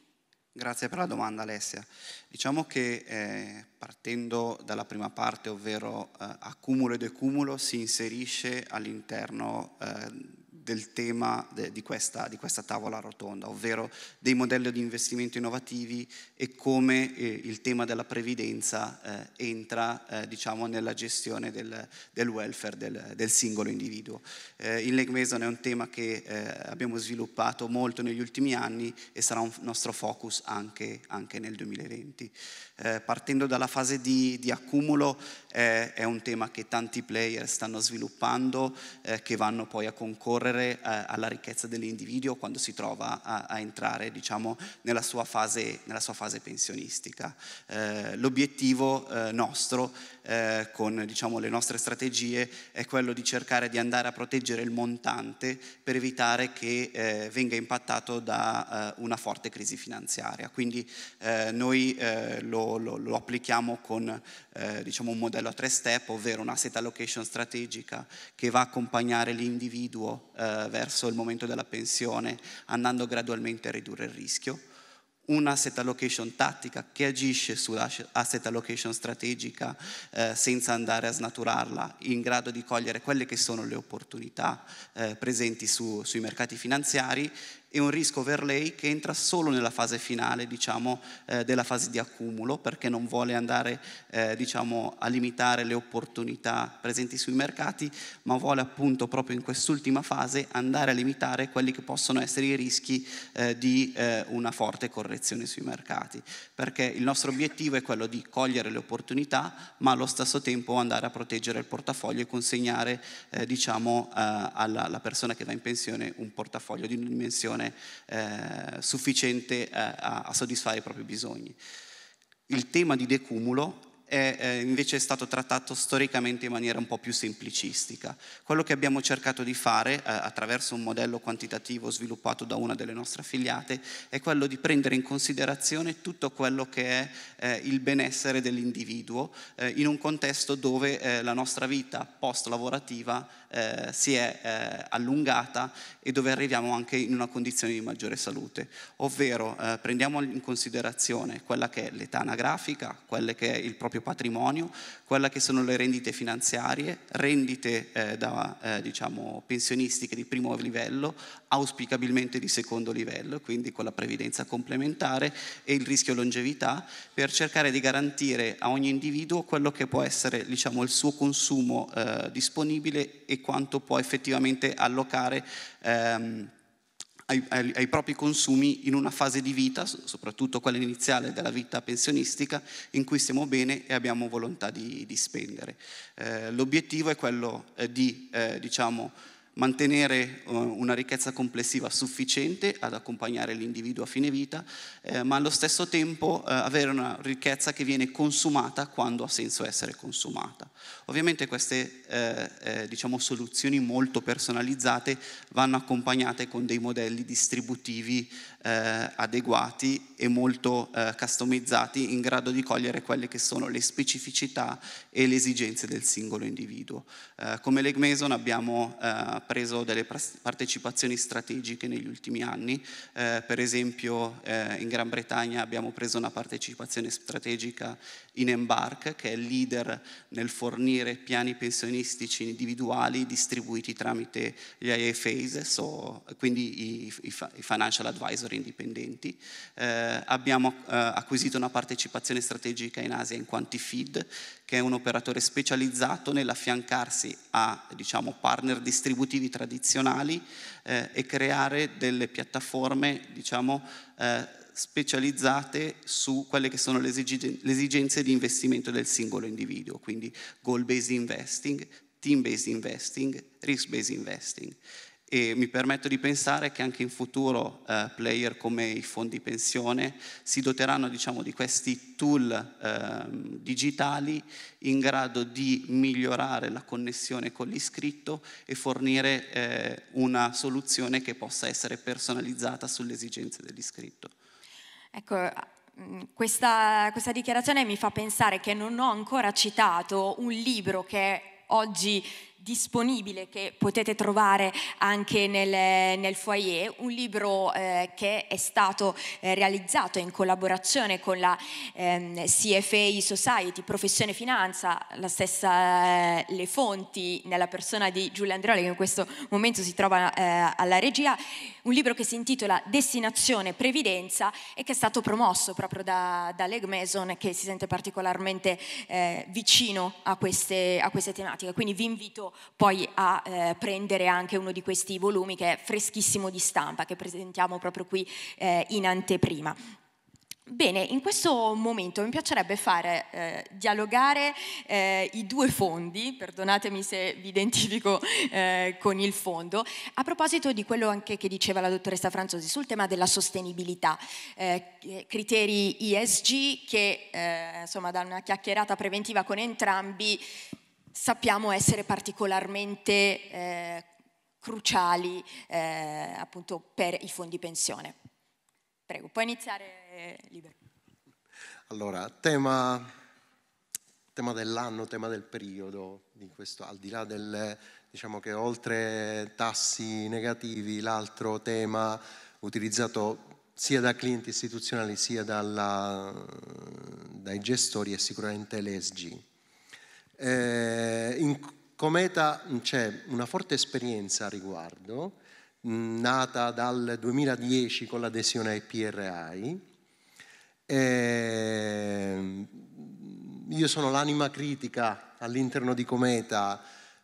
Grazie per la domanda Alessia. Diciamo che eh, partendo dalla prima parte, ovvero eh, accumulo e decumulo, si inserisce all'interno eh, del tema di, questa, di, questa, tavola rotonda, ovvero dei modelli di investimento innovativi e come eh, il tema della previdenza eh, entra eh, diciamo, nella gestione del, del welfare del, del, singolo individuo. Eh, il Lake Mason è un tema che eh, abbiamo sviluppato molto negli ultimi anni e sarà un nostro focus anche, anche nel 2020. Eh, partendo dalla fase di, di accumulo eh, è un tema che tanti player stanno sviluppando, eh, che vanno poi a concorrere eh, alla ricchezza dell'individuo quando si trova a, a entrare diciamo, nella, sua fase, nella, sua fase, pensionistica. Eh, l'obiettivo eh, nostro eh, con diciamo, le nostre strategie è quello di cercare di andare a proteggere il montante per evitare che eh, venga impattato da eh, una forte crisi finanziaria. Quindi eh, noi eh, lo, lo, lo, applichiamo con eh, diciamo, un modello a tre step, ovvero un'asset allocation strategica che va a accompagnare l'individuo verso il momento della pensione andando gradualmente a ridurre il rischio una asset allocation tattica che agisce sull'asset allocation strategica eh, senza andare a snaturarla, in grado di cogliere quelle che sono le opportunità eh, presenti su, sui mercati finanziari e un risk overlay che entra solo nella fase finale diciamo, eh, della fase di accumulo perché non vuole andare eh, diciamo, a limitare le opportunità presenti sui mercati ma vuole appunto proprio in quest'ultima fase andare a limitare quelli che possono essere i rischi eh, di eh, una forte correzione sui mercati. Perché il nostro obiettivo è quello di cogliere le opportunità ma allo stesso tempo andare a proteggere il portafoglio e consegnare eh, diciamo, eh, alla, alla persona che va in pensione un portafoglio di dimensione produzione eh, sufficiente eh, a, a soddisfare i propri bisogni. Il tema di decumulo è eh, invece stato trattato storicamente in maniera un po' più semplicistica. Quello che abbiamo cercato di fare eh, attraverso un modello quantitativo sviluppato da una delle nostre affiliate è quello di prendere in considerazione tutto quello che è eh, il benessere dell'individuo eh, in un contesto dove eh, la nostra vita post lavorativa eh, si è allungata e dove arriviamo anche in una condizione di maggiore salute, ovvero prendiamo in considerazione quella che è l'età anagrafica, quelle che è il proprio proprio patrimonio, quelle che sono le rendite finanziarie, rendite eh, da, eh, diciamo, pensionistiche di primo livello, auspicabilmente di secondo livello, quindi con la previdenza complementare e il rischio longevità, per cercare di garantire a ogni individuo quello che può essere diciamo, il suo consumo eh, disponibile e quanto può effettivamente allocare. Ehm, ai, ai, ai, propri consumi in una fase di vita, soprattutto quella iniziale della vita pensionistica, in cui stiamo bene e abbiamo volontà di, di spendere. Eh, l'obiettivo è quello eh, di, eh, diciamo, mantenere uh, una ricchezza complessiva sufficiente ad accompagnare l'individuo a fine vita, eh, ma allo stesso tempo uh, avere una ricchezza che viene consumata quando ha senso essere consumata. Ovviamente queste eh, eh, diciamo, soluzioni molto personalizzate vanno accompagnate con dei modelli distributivi eh, adeguati e molto eh, customizzati in grado di cogliere quelle che sono le specificità e le esigenze del singolo individuo. Eh, come Leg Mason abbiamo eh, preso delle partecipazioni strategiche negli ultimi anni, eh, per esempio eh, in Gran Bretagna abbiamo preso una partecipazione strategica in Embark che è leader nel fornire piani pensionistici individuali distribuiti tramite gli IFAs, so, quindi i, i, i financial advisor investitori indipendenti. Eh, abbiamo eh, acquisito una partecipazione strategica in Asia in Quantifeed, che è un operatore specializzato nell'affiancarsi a diciamo, partner distributivi tradizionali eh, e creare delle piattaforme diciamo, eh, specializzate su quelle che sono le esigenze di investimento del singolo individuo, quindi goal-based investing, team-based investing, risk-based investing e mi permetto di pensare che anche in futuro eh, player come i fondi pensione si doteranno diciamo, di questi tool eh, digitali in grado di migliorare la connessione con l'iscritto e fornire eh, una soluzione che possa essere personalizzata sulle esigenze dell'iscritto. Ecco, mm, questa, questa dichiarazione mi fa pensare che non ho ancora citato un libro che oggi disponibile che potete trovare anche nel, nel foyer, un libro eh, che è stato eh, realizzato in collaborazione con la ehm, CFA Society, Professione Finanza, la stessa eh, Le Fonti, nella persona di Giulia Andreoli che in questo momento si trova eh, alla regia, un libro che si intitola Destinazione Previdenza e che è stato promosso proprio da, da Leg Mason che si sente particolarmente eh, vicino a queste, a queste tematiche. Quindi vi invito poi a eh, prendere anche uno di questi volumi che è freschissimo di stampa, che presentiamo proprio qui eh, in anteprima. Bene, in questo momento mi piacerebbe fare eh, dialogare eh, i due fondi, perdonatemi se vi identifico eh, con il fondo, a proposito di quello anche che diceva la dottoressa Franzosi sul tema della sostenibilità, eh, criteri ESG che eh, insomma da una chiacchierata preventiva con entrambi sappiamo essere particolarmente eh, cruciali eh, appunto per i fondi pensione. Prego, puoi iniziare Libero. Allora, tema, tema dell'anno, tema del periodo, di questo, al di là del, diciamo che oltre tassi negativi, l'altro tema utilizzato sia da clienti istituzionali sia dalla, dai gestori è sicuramente l'ESG. Eh, in Cometa c'è una forte esperienza a riguardo, nata dal 2010 con l'adesione ai PRI. Eh, io sono l'anima critica all'interno di Cometa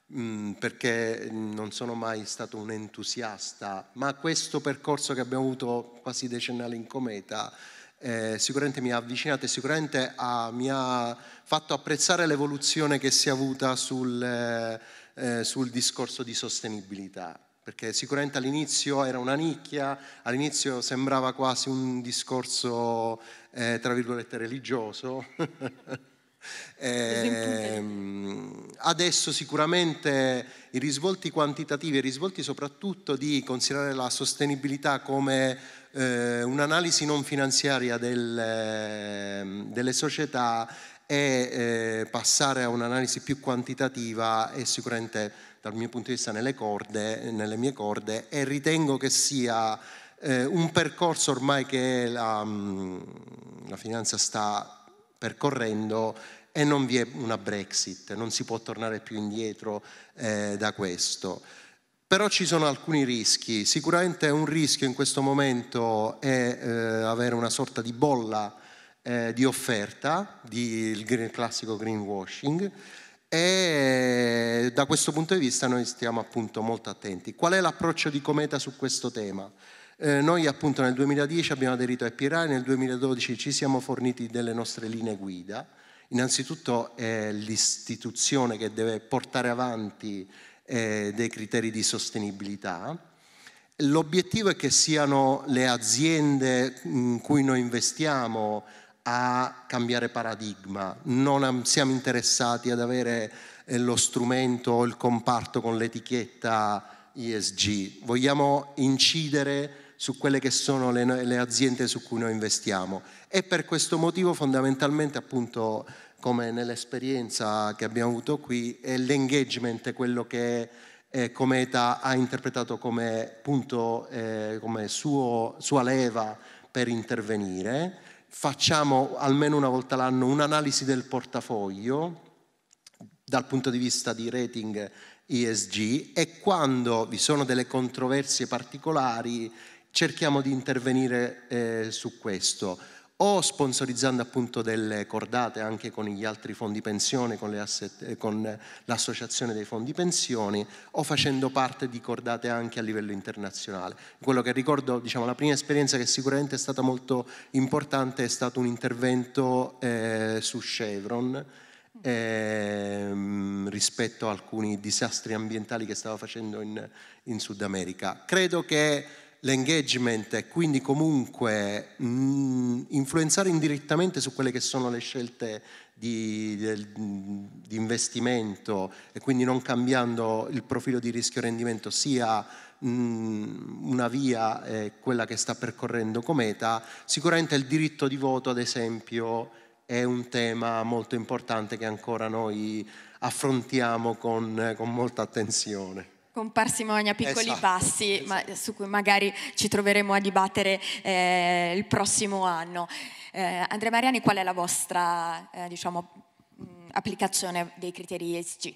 mh, perché non sono mai stato un entusiasta, ma questo percorso che abbiamo avuto quasi decennale in Cometa eh, sicuramente mi ha avvicinato e sicuramente ha, mi ha fatto apprezzare l'evoluzione che si è avuta sul, eh, eh, sul discorso di sostenibilità perché sicuramente all'inizio era una nicchia, all'inizio sembrava quasi un discorso, eh, tra virgolette, religioso. eh, adesso sicuramente i risvolti quantitativi, i risvolti soprattutto di considerare la sostenibilità come eh, un'analisi non finanziaria del, eh, delle società e eh, passare a un'analisi più quantitativa è sicuramente dal mio punto di vista nelle, corde, nelle mie corde e ritengo che sia eh, un percorso ormai che la, mm, la finanza sta percorrendo e non vi è una Brexit, non si può tornare più indietro eh, da questo. Però ci sono alcuni rischi, sicuramente un rischio in questo momento è eh, avere una sorta di bolla eh, di offerta, di, il green, classico greenwashing, e da questo punto di vista noi stiamo appunto molto attenti. Qual è l'approccio di Cometa su questo tema? Eh, noi appunto nel 2010 abbiamo aderito a PRI, nel 2012 ci siamo forniti delle nostre linee guida. Innanzitutto è l'istituzione che deve portare avanti eh, dei criteri di sostenibilità. L'obiettivo è che siano le aziende in cui noi investiamo a cambiare paradigma, non siamo interessati ad avere eh, lo strumento o il comparto con l'etichetta ESG, vogliamo incidere su quelle che sono le, le, aziende su cui noi investiamo. E per questo motivo fondamentalmente appunto come nell'esperienza che abbiamo avuto qui, è l'engagement quello che eh, Cometa ha interpretato come, punto, eh, come suo, sua leva per intervenire. Facciamo almeno una volta l'anno un'analisi del portafoglio dal punto di vista di rating ESG e quando vi sono delle controversie particolari cerchiamo di intervenire eh, su questo. O sponsorizzando appunto delle cordate anche con gli altri fondi pensione, con, asset, eh, con l'associazione dei fondi pensioni o facendo parte di cordate anche a livello internazionale. Quello che ricordo, diciamo, la prima esperienza che sicuramente è stata molto importante è stato un intervento eh, su Chevron eh, rispetto a alcuni disastri ambientali che stava facendo in, in Sud America. Credo che l'engagement e quindi comunque mh, mm, influenzare indirettamente su quelle che sono le scelte di, di, di, investimento e quindi non cambiando il profilo di rischio-rendimento sia mh, mm, una via eh, quella che sta percorrendo Cometa, sicuramente il diritto di voto ad esempio è un tema molto importante che ancora noi affrontiamo con, con molta attenzione con parsimonia, piccoli esatto, passi, esatto. Ma su cui magari ci troveremo a dibattere eh, il prossimo anno. Eh, Andrea Mariani, qual è la vostra eh, diciamo, applicazione dei criteri ESG?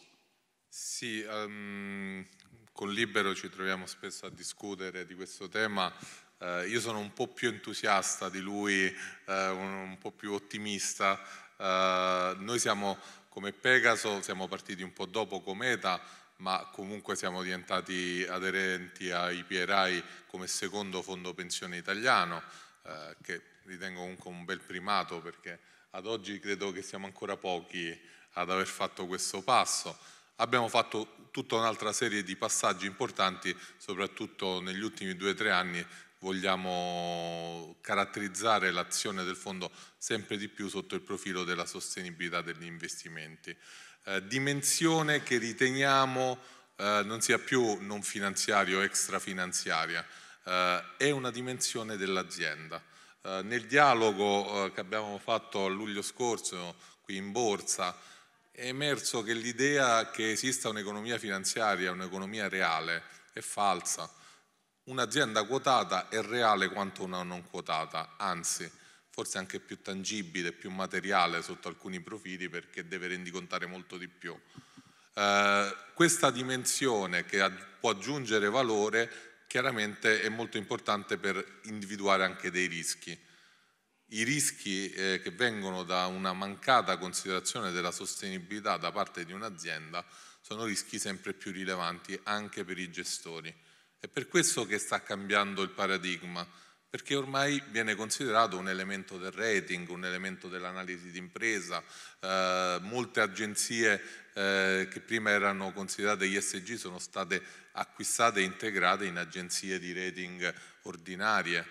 Sì, um, con Libero ci troviamo spesso a discutere di questo tema. Uh, io sono un po' più entusiasta di lui, uh, un, un, po' più ottimista. Uh, noi siamo come Pegaso, siamo partiti un po' dopo Cometa, ma comunque siamo diventati aderenti ai PRI come secondo fondo pensione italiano, eh, che ritengo comunque un bel primato perché ad oggi credo che siamo ancora pochi ad aver fatto questo passo. Abbiamo fatto tutta un'altra serie di passaggi importanti, soprattutto negli ultimi due o tre anni vogliamo caratterizzare l'azione del fondo sempre di più sotto il profilo della sostenibilità degli investimenti. Eh, dimensione che riteniamo eh, non sia più non finanziaria o extrafinanziaria, eh, è una dimensione dell'azienda. Eh, nel dialogo eh, che abbiamo fatto a luglio scorso qui in borsa è emerso che l'idea che esista un'economia finanziaria, un'economia reale, è falsa. Un'azienda quotata è reale quanto una non quotata, anzi forse anche più tangibile, più materiale sotto alcuni profili perché deve rendicontare molto di più. Eh, questa dimensione che può aggiungere valore chiaramente è molto importante per individuare anche dei rischi. I rischi eh, che vengono da una mancata considerazione della sostenibilità da parte di un'azienda sono rischi sempre più rilevanti anche per i gestori. È per questo che sta cambiando il paradigma perché ormai viene considerato un elemento del rating, un elemento dell'analisi di impresa. Eh, molte agenzie eh, che prima erano considerate ISG sono state acquistate e integrate in agenzie di rating ordinarie,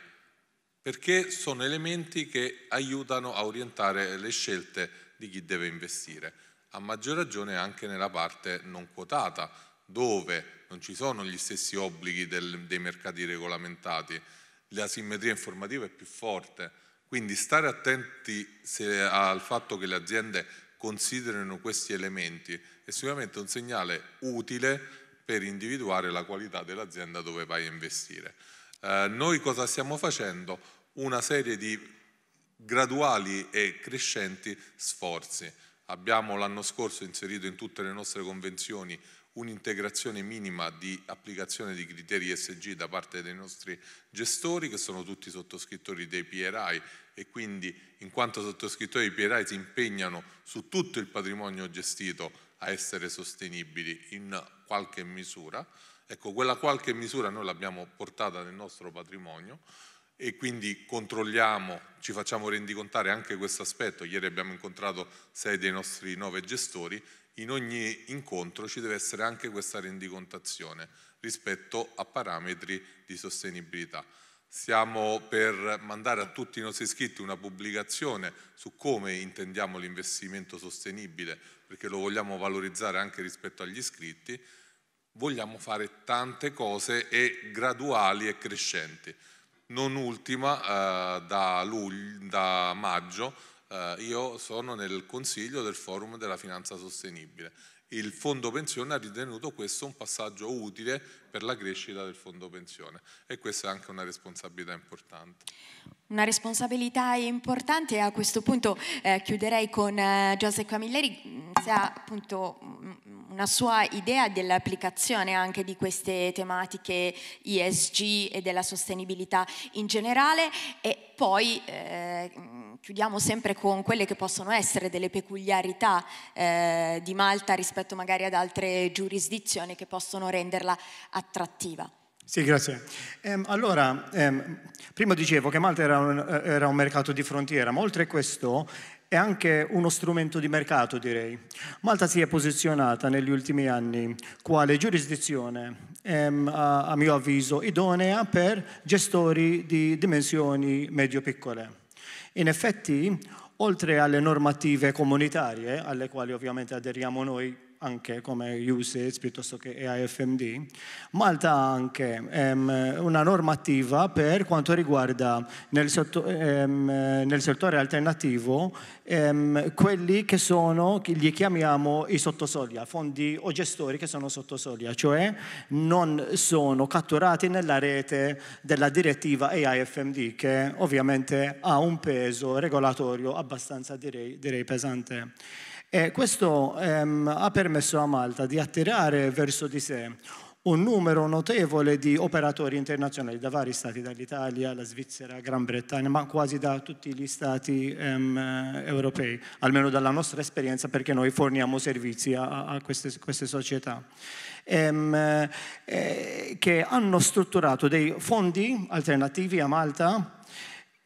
perché sono elementi che aiutano a orientare le scelte di chi deve investire, a maggior ragione anche nella parte non quotata, dove non ci sono gli stessi obblighi del, dei mercati regolamentati, la simmetria informativa è più forte, quindi stare attenti se, al fatto che le aziende considerino questi elementi è sicuramente un segnale utile per individuare la qualità dell'azienda dove vai a investire. Eh, noi cosa stiamo facendo? Una serie di graduali e crescenti sforzi. Abbiamo l'anno scorso inserito in tutte le nostre convenzioni un'integrazione minima di applicazione di criteri SG da parte dei nostri gestori che sono tutti sottoscrittori dei PRI e quindi in quanto sottoscrittori dei PRI si impegnano su tutto il patrimonio gestito a essere sostenibili in qualche misura. Ecco, quella qualche misura noi l'abbiamo portata nel nostro patrimonio e quindi controlliamo, ci facciamo rendicontare anche questo aspetto. Ieri abbiamo incontrato sei dei nostri nove gestori in ogni incontro ci deve essere anche questa rendicontazione rispetto a parametri di sostenibilità. Stiamo per mandare a tutti i nostri iscritti una pubblicazione su come intendiamo l'investimento sostenibile, perché lo vogliamo valorizzare anche rispetto agli iscritti. Vogliamo fare tante cose e graduali e crescenti. Non ultima, eh, da, luglio, da maggio eh, io sono nel consiglio del forum della finanza sostenibile. Il fondo pensione ha ritenuto questo un passaggio utile per la crescita del fondo pensione e questa è anche una responsabilità importante. Una responsabilità importante e a questo punto eh, chiuderei con eh, Giuseppe Camilleri mm, se ha appunto mm, una sua idea dell'applicazione anche di queste tematiche ESG e della sostenibilità in generale e poi eh, chiudiamo sempre con quelle che possono essere delle peculiarità eh, di Malta rispetto magari ad altre giurisdizioni che possono renderla attrattiva. Sì, grazie. Ehm, allora, ehm, prima dicevo che Malta era un, era un mercato di frontiera, ma oltre a questo è anche uno strumento di mercato, direi. Malta si è posizionata negli ultimi anni quale giurisdizione, ehm, a, a, mio avviso, idonea per gestori di dimensioni medio-piccole. In effetti, oltre alle normative comunitarie, alle quali ovviamente aderiamo noi anche come USAID piuttosto che AFMD. Malta ha anche ehm, una normativa per quanto riguarda nel, sotto, ehm, nel settore alternativo ehm, quelli che sono, li chiamiamo i sottosoglia, fondi o gestori che sono sottosoglia, cioè non sono catturati nella rete della direttiva AIFMD che ovviamente ha un peso regolatorio abbastanza direi, direi pesante. E questo ehm, ha permesso a Malta di attirare verso di sé un numero notevole di operatori internazionali da vari stati, dall'Italia, la Svizzera, Gran Bretagna, ma quasi da tutti gli stati ehm, europei, almeno dalla nostra esperienza, perché noi forniamo servizi a, a queste, queste, società, ehm, eh, che hanno strutturato dei fondi alternativi a Malta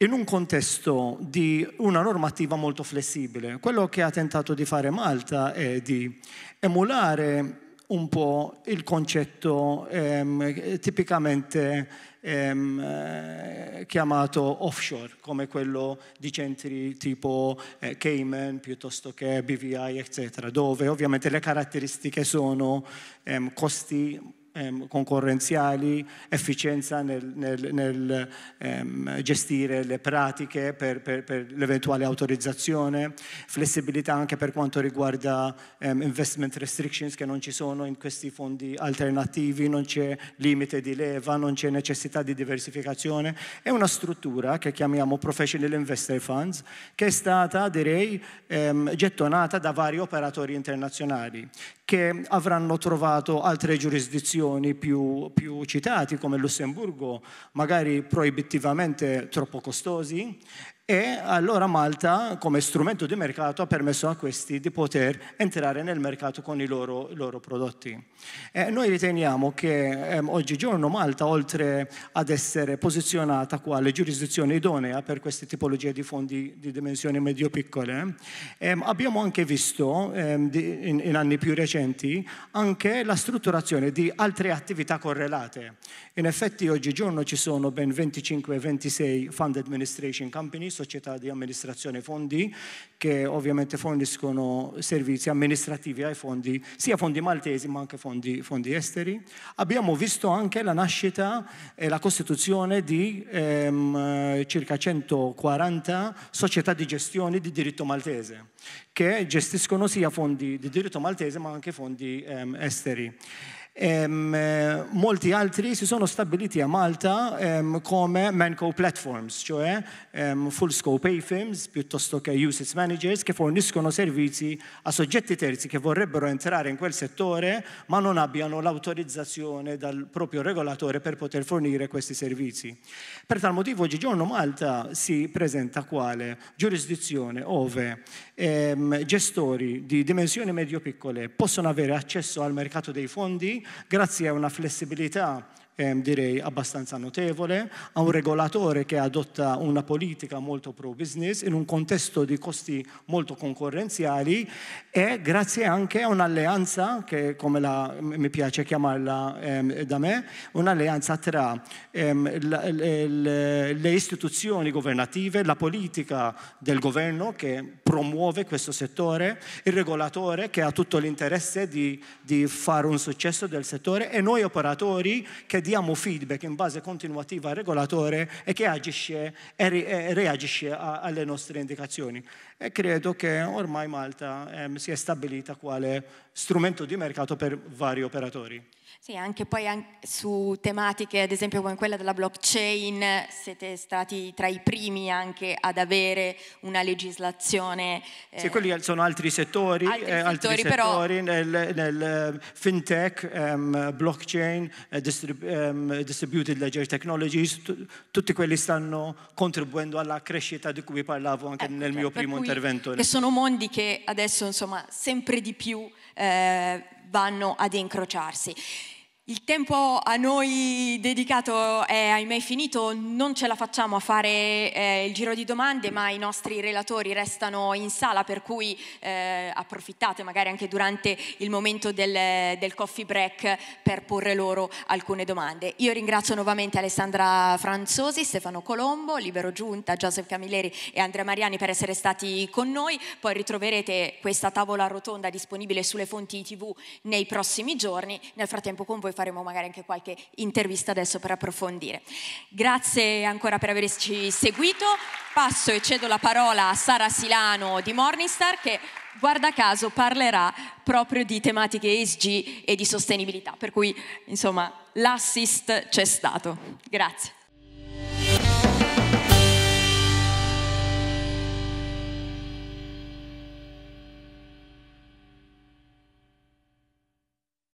in un contesto di una normativa molto flessibile. Quello che ha tentato di fare Malta è di emulare un po' il concetto ehm, tipicamente ehm, eh, chiamato offshore, come quello di centri tipo eh, Cayman piuttosto che BVI, eccetera, dove ovviamente le caratteristiche sono ehm, costi ehm, concorrenziali, efficienza nel, nel, nel ehm, gestire le pratiche per, per, per, l'eventuale autorizzazione, flessibilità anche per quanto riguarda ehm, investment restrictions che non ci sono in questi fondi alternativi, non c'è limite di leva, non c'è necessità di diversificazione. È una struttura che chiamiamo Professional Investor Funds che è stata, direi, ehm, gettonata da vari operatori internazionali che avranno trovato altre giurisdizioni più, più citati come Lussemburgo, magari proibitivamente troppo costosi, e allora Malta, come strumento di mercato, ha permesso a questi di poter entrare nel mercato con i loro, i loro prodotti. E noi riteniamo che ehm, oggigiorno Malta, oltre ad essere posizionata quale giurisdizione idonea per queste tipologie di fondi di dimensioni medio-piccole, ehm, abbiamo anche visto ehm, di, in, in anni più recenti anche la strutturazione di altre attività correlate. In effetti oggigiorno ci sono ben 25-26 fund administration companies, società di amministrazione fondi, che ovviamente forniscono servizi amministrativi ai fondi, sia fondi maltesi ma anche fondi, fondi esteri. Abbiamo visto anche la nascita e la costituzione di ehm, circa 140 società di gestione di diritto maltese, che gestiscono sia fondi di diritto maltese ma anche fondi ehm, esteri. Ehm, molti altri si sono stabiliti a Malta ehm, come Manco Platforms, cioè ehm, full scope AFIMs piuttosto che usage managers che forniscono servizi a soggetti terzi che vorrebbero entrare in quel settore ma non abbiano l'autorizzazione dal proprio regolatore per poter fornire questi servizi. Per tal motivo oggigiorno Malta si presenta quale giurisdizione ove ehm, gestori di dimensioni medio-piccole possono avere accesso al mercato dei fondi grazie a una flessibilità eh, direi abbastanza notevole, a un regolatore che adotta una politica molto pro-business in un contesto di costi molto concorrenziali e grazie anche a un'alleanza che come la, mi piace chiamarla ehm, da me, un'alleanza tra ehm, le, le, istituzioni governative, la politica del governo che promuove questo settore, il regolatore che ha tutto l'interesse di, di fare un successo del settore e noi operatori che diamo feedback in base continuativa al regolatore e che agisce e reagisce alle nostre indicazioni. E credo che ormai Malta ehm, si stabilita quale strumento di mercato per vari operatori. Sì, anche poi anche su tematiche, ad esempio come quella della blockchain, siete stati tra i primi anche ad avere una legislazione. Eh, sì, quelli sono altri settori, altri eh, altri settori, nel, nel, eh, fintech, um, blockchain, uh, distrib- um, distributed ledger technologies, t- tutti quelli stanno contribuendo alla crescita di cui parlavo anche ecco, nel mio primo intervento. Che sono mondi che adesso insomma sempre di più eh, vanno ad incrociarsi. Il tempo a noi dedicato è ahimè finito, non ce la facciamo a fare eh, il giro di domande, ma i nostri relatori restano in sala, per cui eh, approfittate magari anche durante il momento del, del, coffee break per porre loro alcune domande. Io ringrazio nuovamente Alessandra Franzosi, Stefano Colombo, Libero Giunta, Joseph Camilleri e Andrea Mariani per essere stati con noi, poi ritroverete questa tavola rotonda disponibile sulle fonti TV nei prossimi giorni, nel frattempo con voi faremo magari anche qualche intervista adesso per approfondire. Grazie ancora per averci seguito. Passo e cedo la parola a Sara Silano di Morningstar che guarda caso parlerà proprio di tematiche ESG e di sostenibilità, per cui insomma l'assist c'è stato. Grazie.